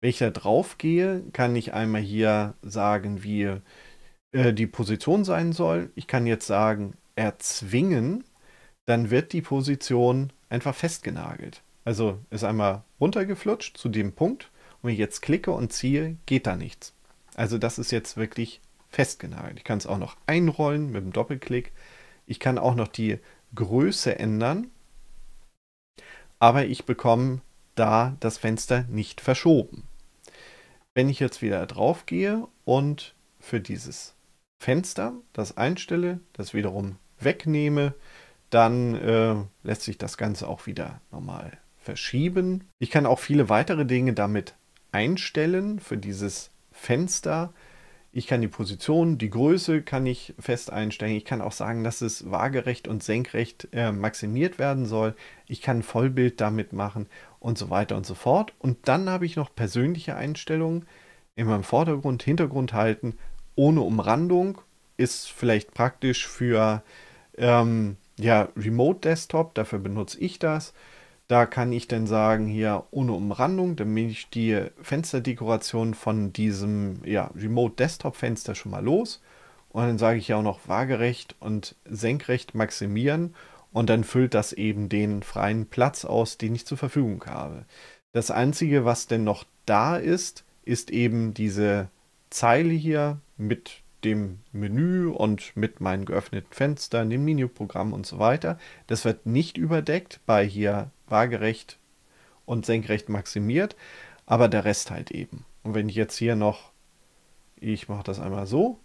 Wenn ich da drauf gehe, kann ich einmal hier sagen, wie äh, die Position sein soll. Ich kann jetzt sagen, erzwingen. Dann wird die Position einfach festgenagelt. Also ist einmal runtergeflutscht zu dem Punkt. Und wenn ich jetzt klicke und ziehe, geht da nichts. Also das ist jetzt wirklich festgenagelt. Ich kann es auch noch einrollen mit dem Doppelklick. Ich kann auch noch die Größe ändern, aber ich bekomme da das Fenster nicht verschoben. Wenn ich jetzt wieder drauf gehe und für dieses Fenster das einstelle, das wiederum wegnehme, dann äh, lässt sich das Ganze auch wieder normal verschieben. Ich kann auch viele weitere Dinge damit einstellen für dieses Fenster. Ich kann die Position, die Größe kann ich fest einstellen. Ich kann auch sagen, dass es waagerecht und senkrecht äh, maximiert werden soll. Ich kann Vollbild damit machen und so weiter und so fort. Und dann habe ich noch persönliche Einstellungen. Immer im Vordergrund, Hintergrund halten, ohne Umrandung. Ist vielleicht praktisch für ähm, ja, Remote Desktop, dafür benutze ich das. Da kann ich dann sagen, hier ohne Umrandung, damit ich die Fensterdekoration von diesem ja, Remote Desktop Fenster schon mal los. Und dann sage ich ja auch noch waagerecht und senkrecht maximieren. Und dann füllt das eben den freien Platz aus, den ich zur Verfügung habe. Das Einzige, was denn noch da ist, ist eben diese Zeile hier mit dem Menü und mit meinen geöffneten Fenstern, dem Menüprogramm und so weiter. Das wird nicht überdeckt bei hier waagerecht und senkrecht maximiert, aber der Rest halt eben. Und wenn ich jetzt hier noch, ich mache das einmal so,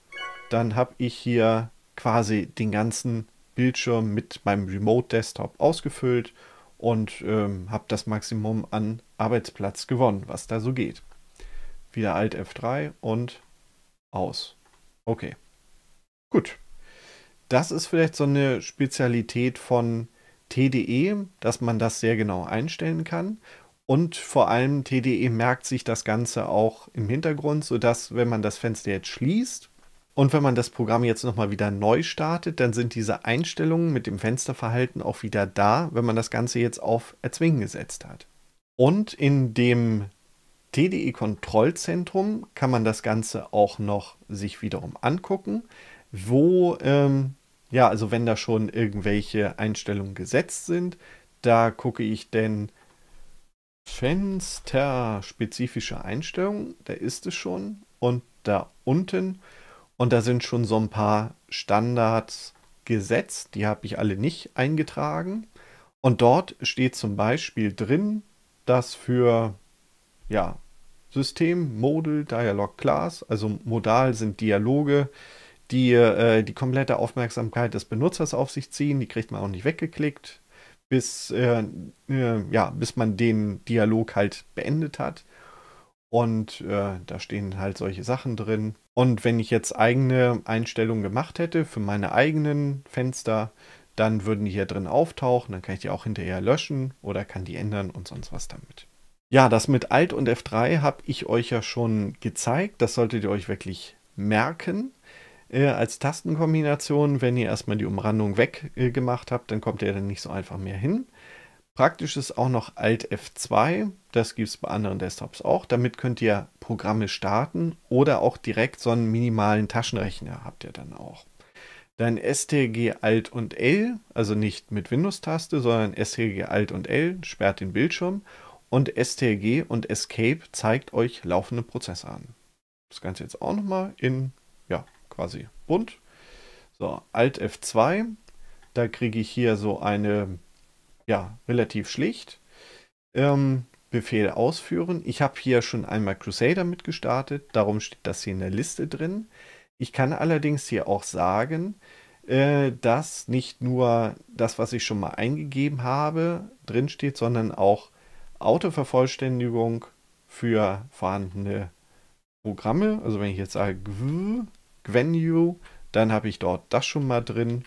dann habe ich hier quasi den ganzen Bildschirm mit meinem Remote Desktop ausgefüllt und ähm, habe das Maximum an Arbeitsplatz gewonnen, was da so geht. Wieder Alt F3 und aus. Okay. Gut. Das ist vielleicht so eine Spezialität von TDE, dass man das sehr genau einstellen kann. Und vor allem TDE merkt sich das Ganze auch im Hintergrund, sodass, wenn man das Fenster jetzt schließt und wenn man das Programm jetzt nochmal wieder neu startet, dann sind diese Einstellungen mit dem Fensterverhalten auch wieder da, wenn man das Ganze jetzt auf Erzwingen gesetzt hat. Und in dem TDE-Kontrollzentrum kann man das Ganze auch noch sich wiederum angucken, wo ähm, ja, also wenn da schon irgendwelche Einstellungen gesetzt sind, da gucke ich denn Fenster-spezifische Einstellungen, da ist es schon. Und da unten, und da sind schon so ein paar Standards gesetzt, die habe ich alle nicht eingetragen. Und dort steht zum Beispiel drin, dass für ja, System, Modal, Dialog Class, also modal sind Dialoge, die äh, die komplette Aufmerksamkeit des Benutzers auf sich ziehen. Die kriegt man auch nicht weggeklickt. bis, äh, äh, ja, bis man den Dialog halt beendet hat. Und äh, da stehen halt solche Sachen drin. Und wenn ich jetzt eigene Einstellungen gemacht hätte für meine eigenen Fenster, dann würden die hier drin auftauchen. Dann kann ich die auch hinterher löschen oder kann die ändern und sonst was damit. Ja, das mit Alt und F3 habe ich euch ja schon gezeigt. Das solltet ihr euch wirklich merken. Äh, als Tastenkombination, wenn ihr erstmal die Umrandung weggemacht äh, habt, dann kommt ihr dann nicht so einfach mehr hin. Praktisch ist auch noch Alt F2, das gibt es bei anderen Desktops auch. Damit könnt ihr Programme starten oder auch direkt so einen minimalen Taschenrechner habt ihr dann auch. Dann STG Alt und L, also nicht mit Windows-Taste, sondern STG Alt und L sperrt den Bildschirm und STG und Escape zeigt euch laufende Prozesse an. Das Ganze jetzt auch nochmal in, quasi bunt. So, Alt F2, da kriege ich hier so eine, ja, relativ schlicht. Ähm, Befehl ausführen. Ich habe hier schon einmal Crusader mitgestartet, darum steht das hier in der Liste drin. Ich kann allerdings hier auch sagen, äh, dass nicht nur das, was ich schon mal eingegeben habe, drin steht, sondern auch Autovervollständigung für vorhandene Programme. Also wenn ich jetzt sage Gvenue, dann habe ich dort das schon mal drin.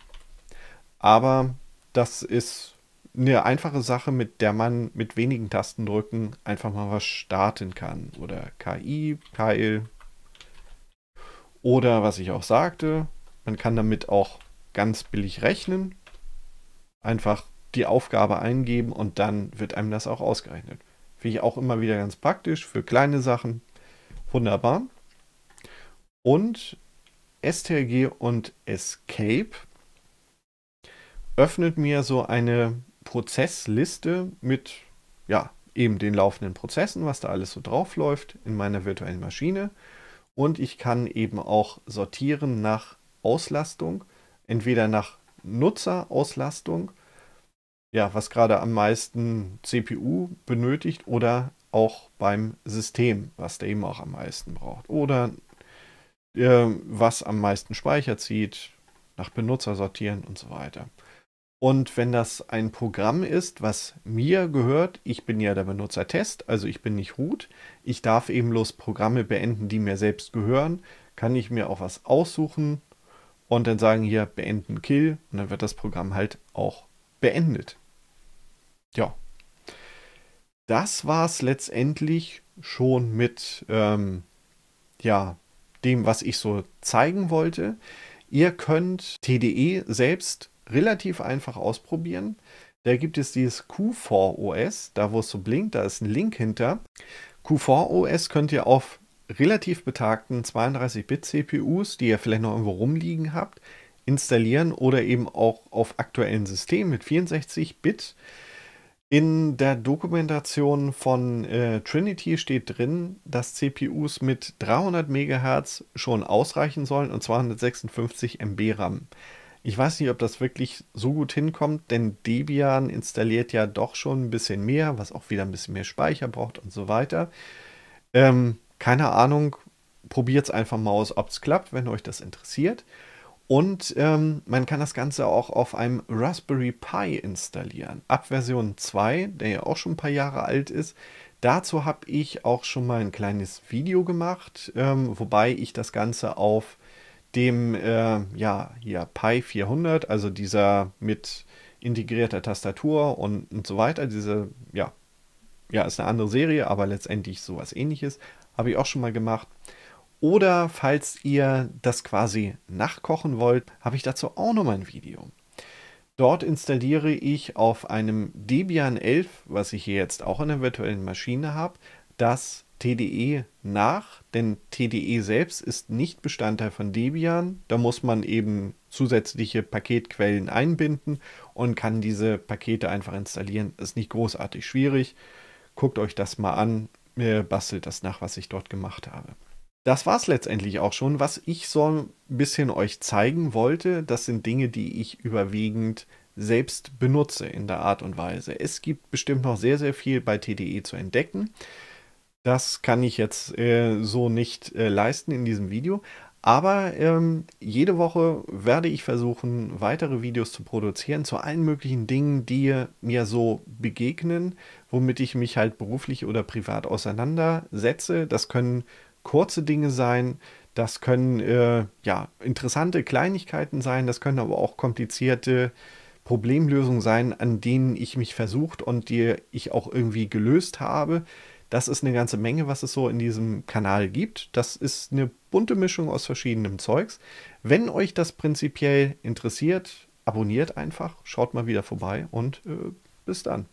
Aber das ist eine einfache Sache, mit der man mit wenigen Tastendrücken einfach mal was starten kann. Oder KI, Keil. Oder was ich auch sagte, man kann damit auch ganz billig rechnen. Einfach die Aufgabe eingeben und dann wird einem das auch ausgerechnet. Finde ich auch immer wieder ganz praktisch für kleine Sachen. Wunderbar. Und STRG und Escape öffnet mir so eine Prozessliste mit ja, eben den laufenden Prozessen, was da alles so drauf läuft in meiner virtuellen Maschine. Und ich kann eben auch sortieren nach Auslastung, entweder nach Nutzerauslastung, ja, was gerade am meisten CPU benötigt oder auch beim System, was der eben auch am meisten braucht. Oder was am meisten Speicher zieht, nach Benutzer sortieren und so weiter. Und wenn das ein Programm ist, was mir gehört, ich bin ja der Benutzertest, also ich bin nicht root, ich darf eben bloß Programme beenden, die mir selbst gehören, kann ich mir auch was aussuchen und dann sagen hier beenden Kill und dann wird das Programm halt auch beendet. Ja, das war es letztendlich schon mit ähm, ja, dem, was ich so zeigen wollte. Ihr könnt TDE selbst relativ einfach ausprobieren. Da gibt es dieses Q4OS, da wo es so blinkt, da ist ein Link hinter. Q4OS könnt ihr auf relativ betagten 32-Bit-CPUs, die ihr vielleicht noch irgendwo rumliegen habt, installieren oder eben auch auf aktuellen Systemen mit 64-Bit. In der Dokumentation von äh, Trinity steht drin, dass CPUs mit 300 MHz schon ausreichen sollen und 256 MB RAM. Ich weiß nicht, ob das wirklich so gut hinkommt, denn Debian installiert ja doch schon ein bisschen mehr, was auch wieder ein bisschen mehr Speicher braucht und so weiter. Ähm, keine Ahnung, probiert es einfach mal aus, ob es klappt, wenn euch das interessiert. Und ähm, man kann das Ganze auch auf einem Raspberry Pi installieren. Ab Version 2, der ja auch schon ein paar Jahre alt ist. Dazu habe ich auch schon mal ein kleines Video gemacht, ähm, wobei ich das Ganze auf dem äh, ja, hier Pi 400, also dieser mit integrierter Tastatur und, und so weiter, diese, ja, ja, ist eine andere Serie, aber letztendlich sowas ähnliches, habe ich auch schon mal gemacht. Oder falls ihr das quasi nachkochen wollt, habe ich dazu auch noch mal ein Video. Dort installiere ich auf einem Debian 11, was ich hier jetzt auch in der virtuellen Maschine habe, das TDE nach, denn TDE selbst ist nicht Bestandteil von Debian. Da muss man eben zusätzliche Paketquellen einbinden und kann diese Pakete einfach installieren. Ist nicht großartig schwierig. Guckt euch das mal an, bastelt das nach, was ich dort gemacht habe. Das war es letztendlich auch schon, was ich so ein bisschen euch zeigen wollte. Das sind Dinge, die ich überwiegend selbst benutze in der Art und Weise. Es gibt bestimmt noch sehr, sehr viel bei TDE zu entdecken. Das kann ich jetzt äh, so nicht äh, leisten in diesem Video. Aber ähm, jede Woche werde ich versuchen, weitere Videos zu produzieren zu allen möglichen Dingen, die mir so begegnen, womit ich mich halt beruflich oder privat auseinandersetze. Das können kurze Dinge sein, das können äh, ja interessante Kleinigkeiten sein, das können aber auch komplizierte Problemlösungen sein, an denen ich mich versucht und die ich auch irgendwie gelöst habe. Das ist eine ganze Menge, was es so in diesem Kanal gibt. Das ist eine bunte Mischung aus verschiedenem Zeugs. Wenn euch das prinzipiell interessiert, abonniert einfach, schaut mal wieder vorbei und äh, bis dann.